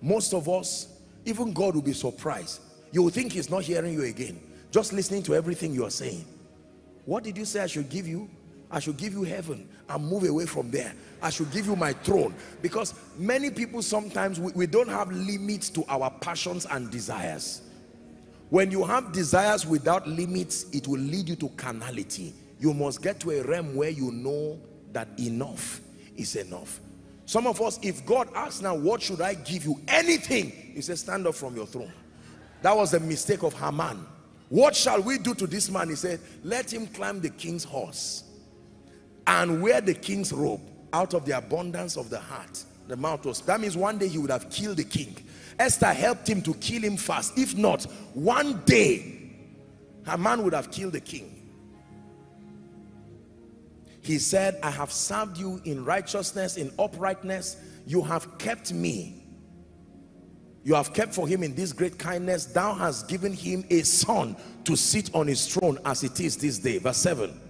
[SPEAKER 2] Most of us, even God will be surprised. You will think he's not hearing you again. Just listening to everything you are saying. What did you say I should give you? I should give you heaven and move away from there. I should give you my throne. Because many people sometimes, we, we don't have limits to our passions and desires. When you have desires without limits, it will lead you to carnality. You must get to a realm where you know that enough is enough. Some of us, if God asks now, what should I give you? Anything. He says, stand up from your throne. That was the mistake of Haman. What shall we do to this man? He said, let him climb the king's horse and wear the king's robe out of the abundance of the heart the mouth was that means one day he would have killed the king Esther helped him to kill him fast if not one day Haman would have killed the king he said I have served you in righteousness in uprightness you have kept me you have kept for him in this great kindness thou hast given him a son to sit on his throne as it is this day verse 7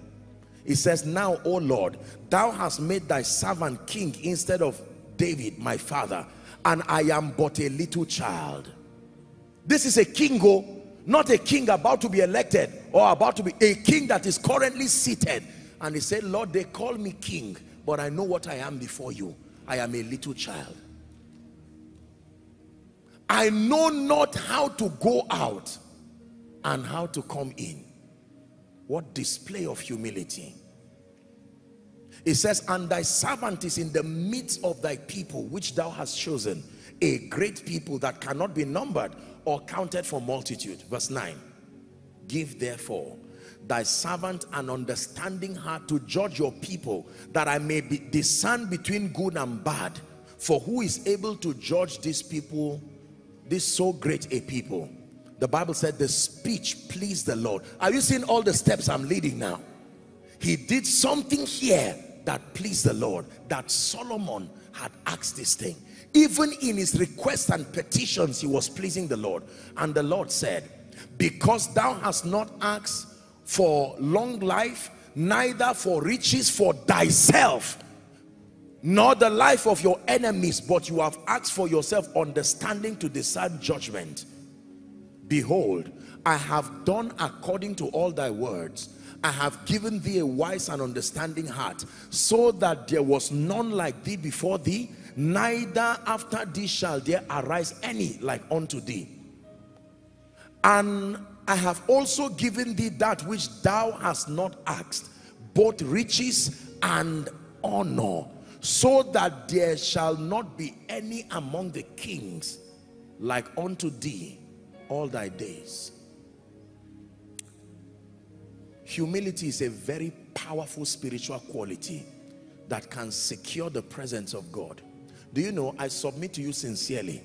[SPEAKER 2] he says, Now, O Lord, thou hast made thy servant king instead of David, my father, and I am but a little child. This is a king, oh, not a king about to be elected or about to be a king that is currently seated. And he said, Lord, they call me king, but I know what I am before you. I am a little child. I know not how to go out and how to come in. What display of humility. It says, and thy servant is in the midst of thy people, which thou hast chosen, a great people that cannot be numbered or counted for multitude. Verse 9, give therefore thy servant an understanding heart to judge your people, that I may be discern between good and bad. For who is able to judge these people, this so great a people? the Bible said the speech pleased the Lord. Are you seeing all the steps I'm leading now? He did something here that pleased the Lord, that Solomon had asked this thing. Even in his requests and petitions, he was pleasing the Lord. And the Lord said, because thou hast not asked for long life, neither for riches for thyself, nor the life of your enemies, but you have asked for yourself understanding to discern judgment Behold, I have done according to all thy words. I have given thee a wise and understanding heart, so that there was none like thee before thee, neither after thee shall there arise any like unto thee. And I have also given thee that which thou hast not asked, both riches and honor, so that there shall not be any among the kings like unto thee all thy days. Humility is a very powerful spiritual quality that can secure the presence of God. Do you know, I submit to you sincerely,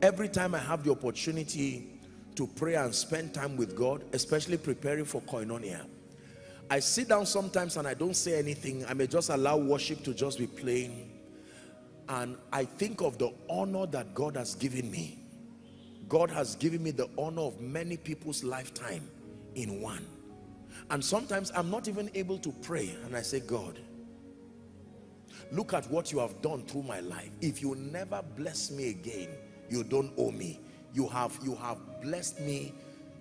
[SPEAKER 2] every time I have the opportunity to pray and spend time with God, especially preparing for koinonia, I sit down sometimes and I don't say anything. I may just allow worship to just be playing. And I think of the honor that God has given me. God has given me the honor of many people's lifetime in one. And sometimes I'm not even able to pray. And I say, God, look at what you have done through my life. If you never bless me again, you don't owe me. You have, you have blessed me.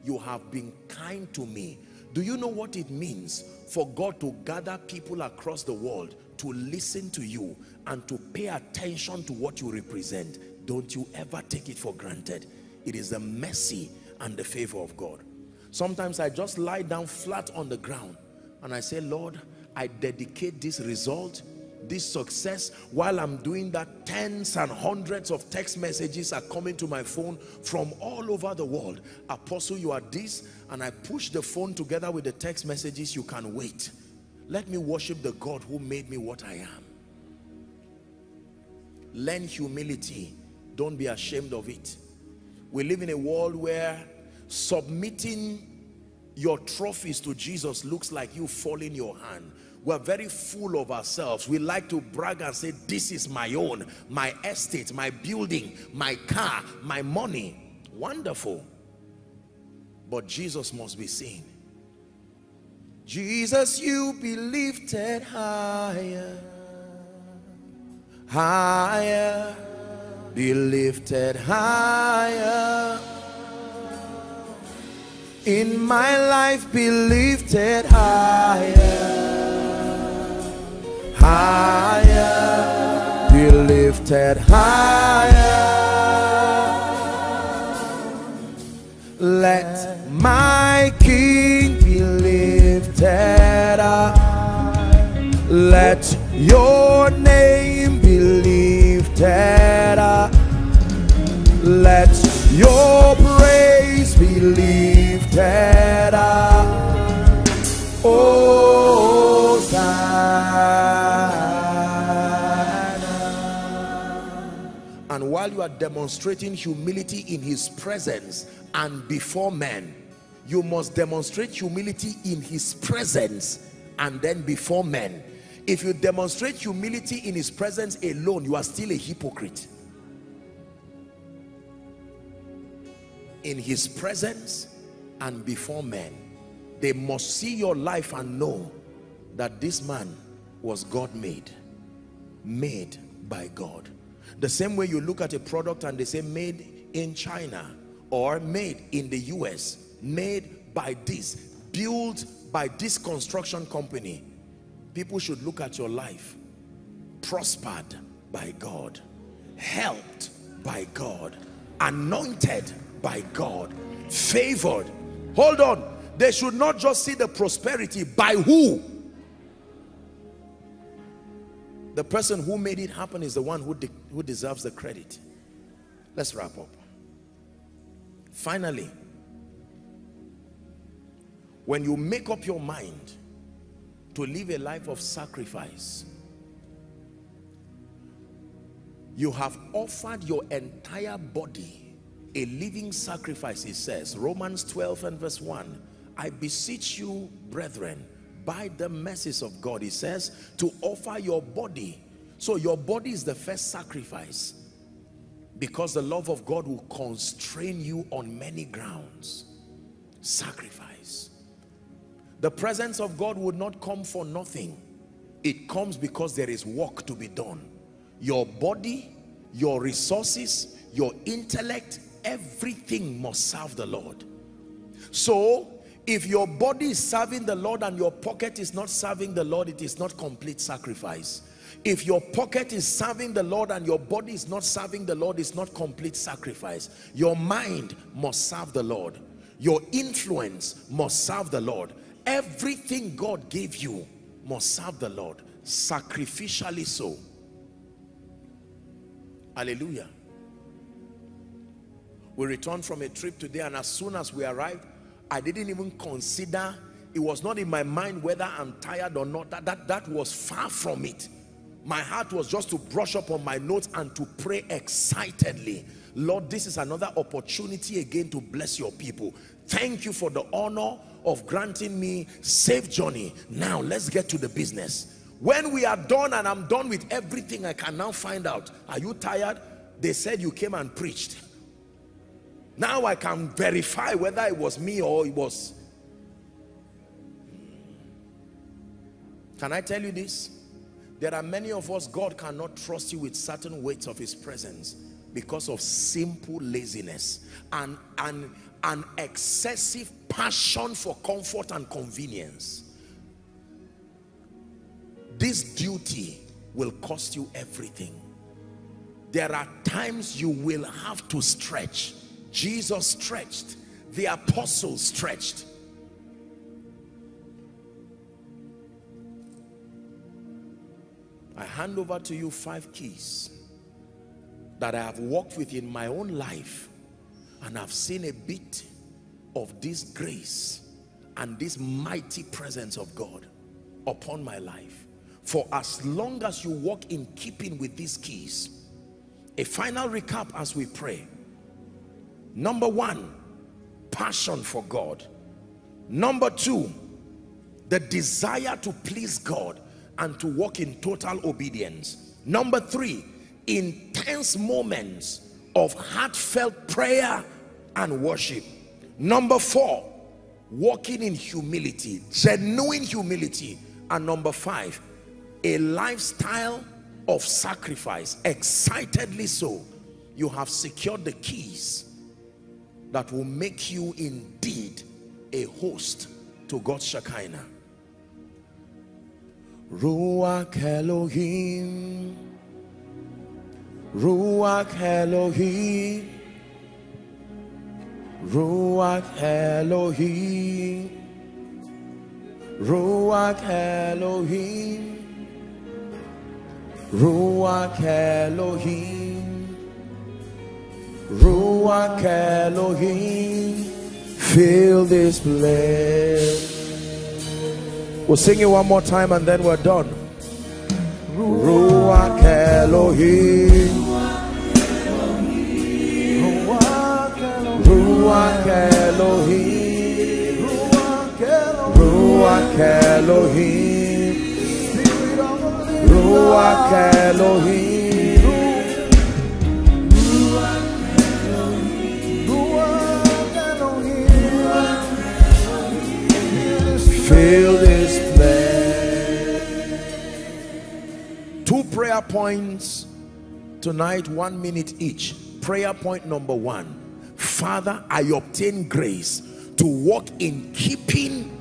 [SPEAKER 2] You have been kind to me. Do you know what it means for God to gather people across the world to listen to you and to pay attention to what you represent? Don't you ever take it for granted. It is the mercy and the favor of God. Sometimes I just lie down flat on the ground and I say, Lord, I dedicate this result, this success. While I'm doing that, tens and hundreds of text messages are coming to my phone from all over the world. Apostle, you are this. And I push the phone together with the text messages. You can wait. Let me worship the God who made me what I am. Learn humility. Don't be ashamed of it. We live in a world where submitting your trophies to Jesus looks like you falling your hand. We're very full of ourselves. We like to brag and say, this is my own, my estate, my building, my car, my money. Wonderful. But Jesus must be seen. Jesus, you be lifted higher, higher, be lifted higher in my life be lifted higher, higher, be lifted higher. Let my King be lifted up. Let your name be lifted up. Let your praise be lifted up. Oh, while you are demonstrating humility in his presence and before men, you must demonstrate humility in his presence and then before men. If you demonstrate humility in his presence alone, you are still a hypocrite. in his presence and before men they must see your life and know that this man was God made made by God the same way you look at a product and they say made in China or made in the US made by this built by this construction company people should look at your life prospered by God helped by God anointed by God favored. Hold on. They should not just see the prosperity by who the person who made it happen is the one who, de who deserves the credit. Let's wrap up. Finally when you make up your mind to live a life of sacrifice you have offered your entire body a living sacrifice he says romans 12 and verse 1 i beseech you brethren by the mercies of god he says to offer your body. So your body is the first sacrifice because the love of god will constrain you on many grounds. Sacrifice. The presence of god would not come for nothing. It comes because there is work to be done. Your body your resources your intellect everything must serve the Lord. So, if your body is serving the Lord and your pocket is not serving the Lord, it is not complete sacrifice. If your pocket is serving the Lord and your body is not serving the Lord, it's not complete sacrifice. Your mind must serve the Lord. Your influence must serve the Lord. Everything God gave you must serve the Lord, sacrificially so. Hallelujah. We returned from a trip today and as soon as we arrived, I didn't even consider, it was not in my mind whether I'm tired or not. That, that, that was far from it. My heart was just to brush up on my notes and to pray excitedly. Lord, this is another opportunity again to bless your people. Thank you for the honor of granting me safe journey. Now let's get to the business. When we are done and I'm done with everything, I can now find out, are you tired? They said you came and preached. Now I can verify whether it was me or it was. Can I tell you this? There are many of us, God cannot trust you with certain weights of his presence because of simple laziness and, and an excessive passion for comfort and convenience. This duty will cost you everything. There are times you will have to stretch. Jesus stretched. The apostles stretched. I hand over to you five keys that I have walked with in my own life and I've seen a bit of this grace and this mighty presence of God upon my life for as long as you walk in keeping with these keys a final recap as we pray number one passion for God. Number two the desire to please God and to walk in total obedience. Number three intense moments of heartfelt prayer and worship. Number four walking in humility genuine humility. And number five a lifestyle of sacrifice. Excitedly so you have secured the keys that will make you indeed a host to God's Shekinah. Ruach Elohim. Ruach Elohim. Ruach Elohim. Ruach Elohim. Ruach Elohim Ruach Elohim Fill this place. We'll sing it one more time and then we're done. Ruach Elohim Ruach Elohim Ruach Elohim Ruach Elohim Fill this place Two prayer points tonight one minute each. Prayer point number one. Father i obtain grace to walk in keeping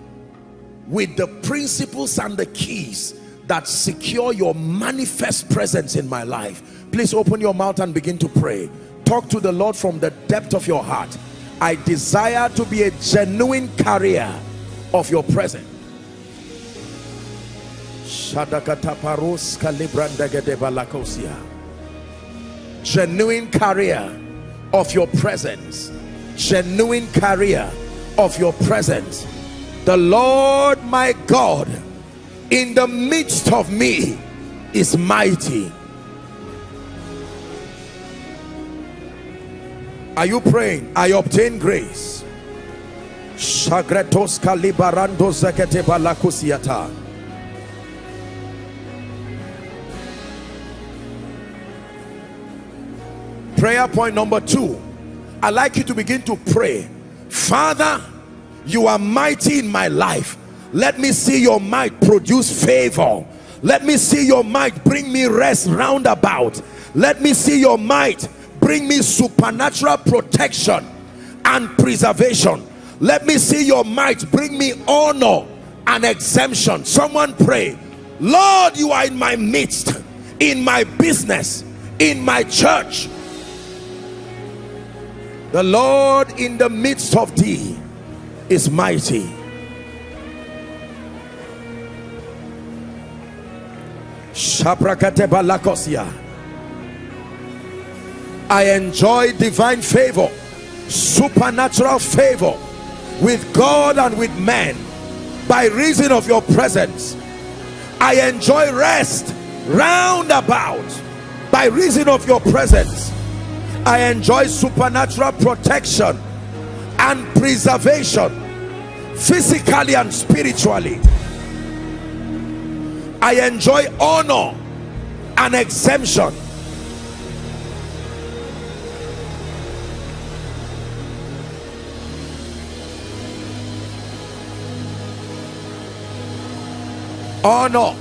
[SPEAKER 2] with the principles and the keys that secure your manifest presence in my life. Please open your mouth and begin to pray. Talk to the Lord from the depth of your heart. I desire to be a genuine carrier of your presence genuine carrier of your presence. Genuine carrier of your presence. The Lord my God in the midst of me is mighty. Are you praying? I obtain grace Shagretos kalibarando zekete balakusiata. Prayer point number two. I'd like you to begin to pray. Father, you are mighty in my life let me see your might produce favor let me see your might bring me rest roundabout let me see your might bring me supernatural protection and preservation let me see your might. Bring me honor and exemption. Someone pray. Lord you are in my midst in my business in my church. The lord in the midst of thee is mighty. I enjoy divine favor, supernatural favor with God and with men by reason of your presence. I enjoy rest round about by reason of your presence. I enjoy supernatural protection and preservation physically and spiritually. I enjoy honor and exemption. Honor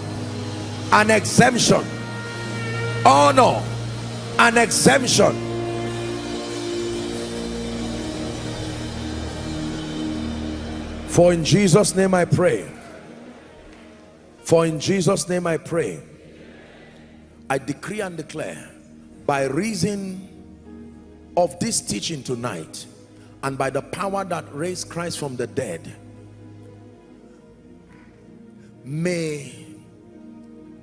[SPEAKER 2] an exemption. Honor an exemption. For in Jesus' name I pray. For in Jesus' name I pray. I decree and declare by reason of this teaching tonight and by the power that raised Christ from the dead, may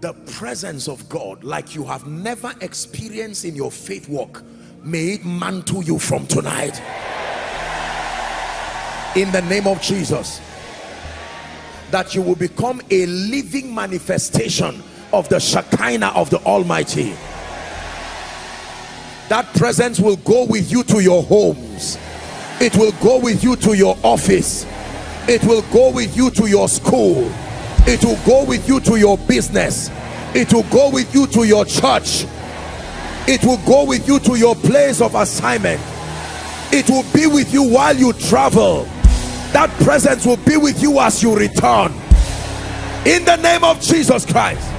[SPEAKER 2] the presence of God like you have never experienced in your faith walk, may it mantle you from tonight. In the name of Jesus that you will become a living manifestation of the Shekinah of the Almighty. That presence will go with you to your homes. It will go with you to your office. It will go with you to your school. It will go with you to your business. It will go with you to your church. It will go with you to your place of assignment. It will be with you while you travel that presence will be with you as you return in the name of Jesus Christ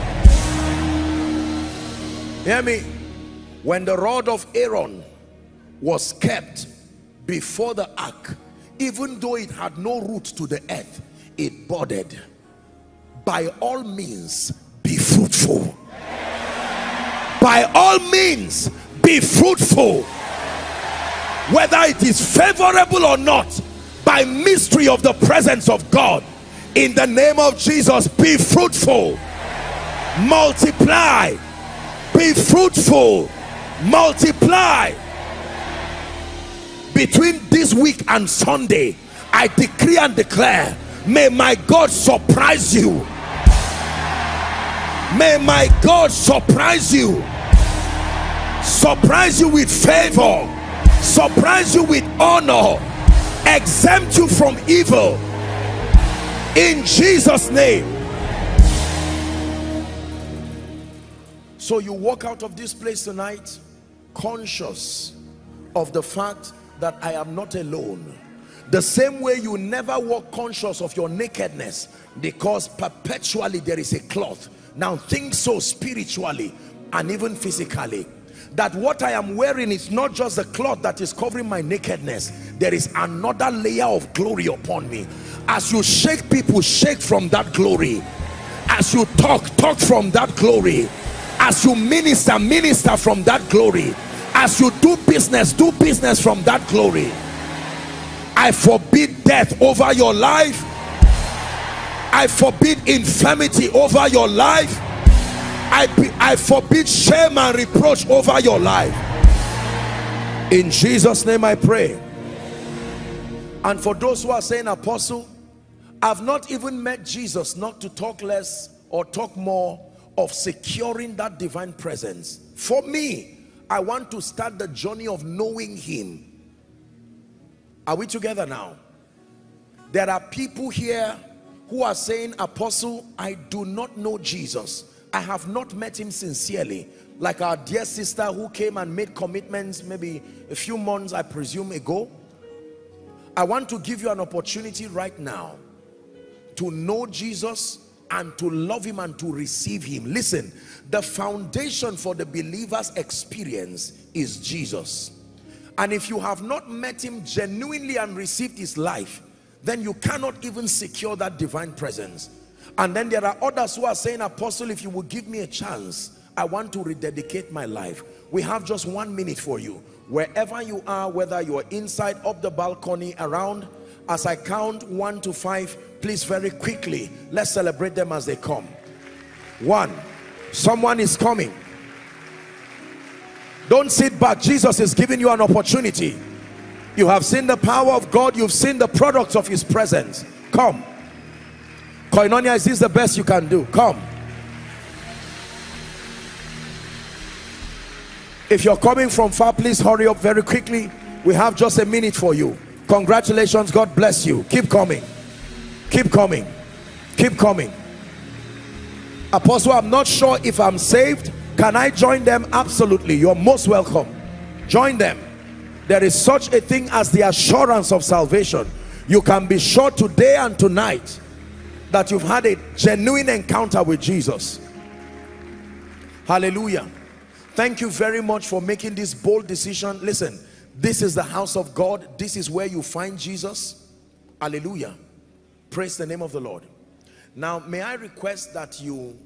[SPEAKER 2] hear me when the rod of Aaron was kept before the ark even though it had no root to the earth it budded by all means be fruitful. By all means be fruitful. Whether it is favorable or not by mystery of the presence of God in the name of Jesus be fruitful. Multiply. Be fruitful. Multiply. Between this week and Sunday I decree and declare may my God surprise you may my God surprise you. Surprise you with favor. Surprise you with honor. Exempt you from evil. In Jesus name. So you walk out of this place tonight conscious of the fact that I am not alone. The same way you never walk conscious of your nakedness because perpetually there is a cloth now think so spiritually and even physically that what I am wearing is not just the cloth that is covering my nakedness. There is another layer of glory upon me. As you shake people shake from that glory. As you talk talk from that glory. As you minister minister from that glory. As you do business do business from that glory. I forbid death over your life I forbid infirmity over your life. I, I forbid shame and reproach over your life. In Jesus name I pray. And for those who are saying apostle I've not even met Jesus not to talk less or talk more of securing that divine presence. For me I want to start the journey of knowing him. Are we together now? There are people here who are saying apostle I do not know Jesus. I have not met him sincerely. Like our dear sister who came and made commitments maybe a few months I presume ago. I want to give you an opportunity right now to know Jesus and to love him and to receive him. Listen the foundation for the believer's experience is Jesus. And if you have not met him genuinely and received his life then you cannot even secure that divine presence. And then there are others who are saying apostle if you will give me a chance I want to rededicate my life. We have just one minute for you. Wherever you are whether you are inside up the balcony around as I count one to five please very quickly let's celebrate them as they come. One someone is coming. Don't sit back. Jesus is giving you an opportunity. You have seen the power of God. You've seen the products of his presence. Come. Koinonia, is this the best you can do? Come. If you're coming from far, please hurry up very quickly. We have just a minute for you. Congratulations. God bless you. Keep coming. Keep coming. Keep coming. Apostle, I'm not sure if I'm saved. Can I join them? Absolutely. You're most welcome. Join them. There is such a thing as the assurance of salvation. You can be sure today and tonight that you've had a genuine encounter with Jesus. Hallelujah. Thank you very much for making this bold decision. Listen, this is the house of God. This is where you find Jesus. Hallelujah. Praise the name of the Lord. Now, may I request that you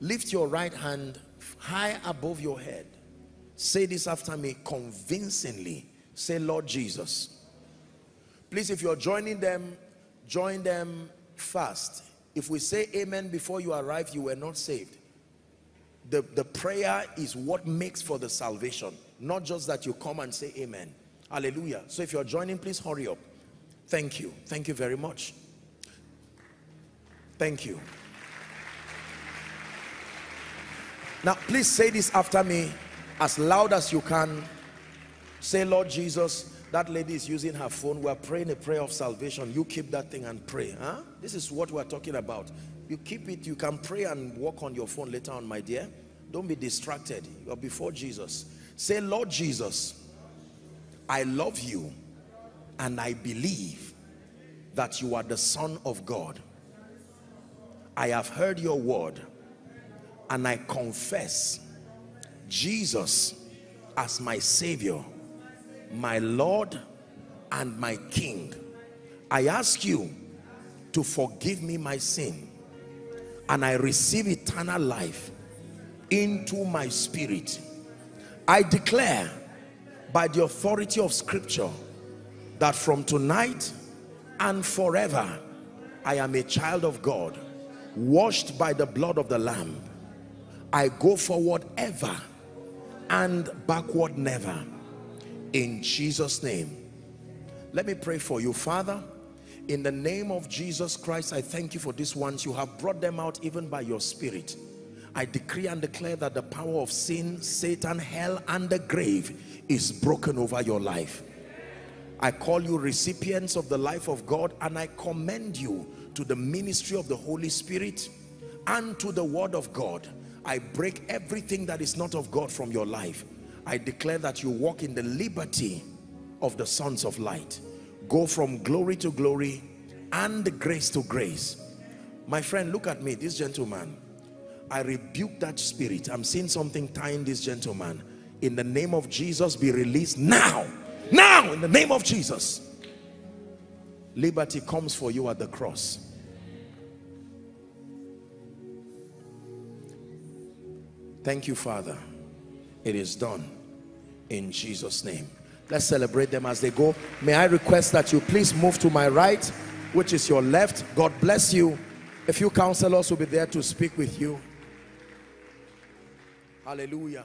[SPEAKER 2] lift your right hand high above your head. Say this after me convincingly. Say, Lord Jesus. Please, if you're joining them, join them fast. If we say amen before you arrive, you were not saved. The, the prayer is what makes for the salvation, not just that you come and say amen. Hallelujah. So if you're joining, please hurry up. Thank you. Thank you very much. Thank you. Now, please say this after me as loud as you can. Say, Lord Jesus, that lady is using her phone. We're praying a prayer of salvation. You keep that thing and pray. Huh? This is what we're talking about. You keep it. You can pray and walk on your phone later on, my dear. Don't be distracted. You're before Jesus. Say, Lord Jesus, I love you and I believe that you are the Son of God. I have heard your word and I confess Jesus as my Savior, my Lord and my King. I ask you to forgive me my sin and I receive eternal life into my spirit. I declare by the authority of scripture that from tonight and forever I am a child of God washed by the blood of the lamb I go forward ever and backward never in Jesus name. Let me pray for you. Father in the name of Jesus Christ I thank you for these ones. You have brought them out even by your spirit. I decree and declare that the power of sin Satan hell and the grave is broken over your life. I call you recipients of the life of God and I commend you to the ministry of the Holy Spirit and to the word of God. I break everything that is not of God from your life. I declare that you walk in the liberty of the sons of light. Go from glory to glory and grace to grace. My friend, look at me, this gentleman. I rebuke that spirit. I'm seeing something tying this gentleman. In the name of Jesus, be released now. Now, in the name of Jesus. Liberty comes for you at the cross. Thank you, Father. It is done in Jesus' name. Let's celebrate them as they go. May I request that you please move to my right, which is your left. God bless you. A few counselors will be there to speak with you. Hallelujah.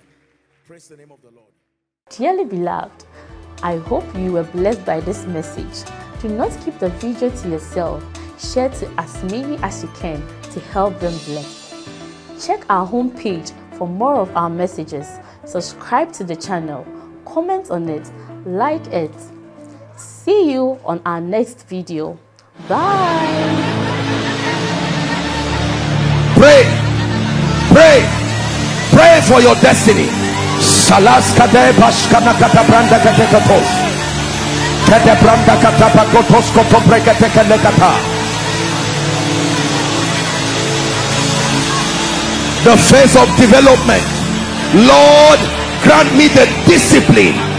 [SPEAKER 2] Praise the name of the Lord.
[SPEAKER 4] Dearly beloved, I hope you were blessed by this message. Do not keep the video to yourself. Share to as many as you can to help them bless. Check our homepage for more of our messages, subscribe to the channel, comment on it, like it. See you on our next video. Bye.
[SPEAKER 2] Pray, pray, pray for your destiny. The phase of development lord grant me the discipline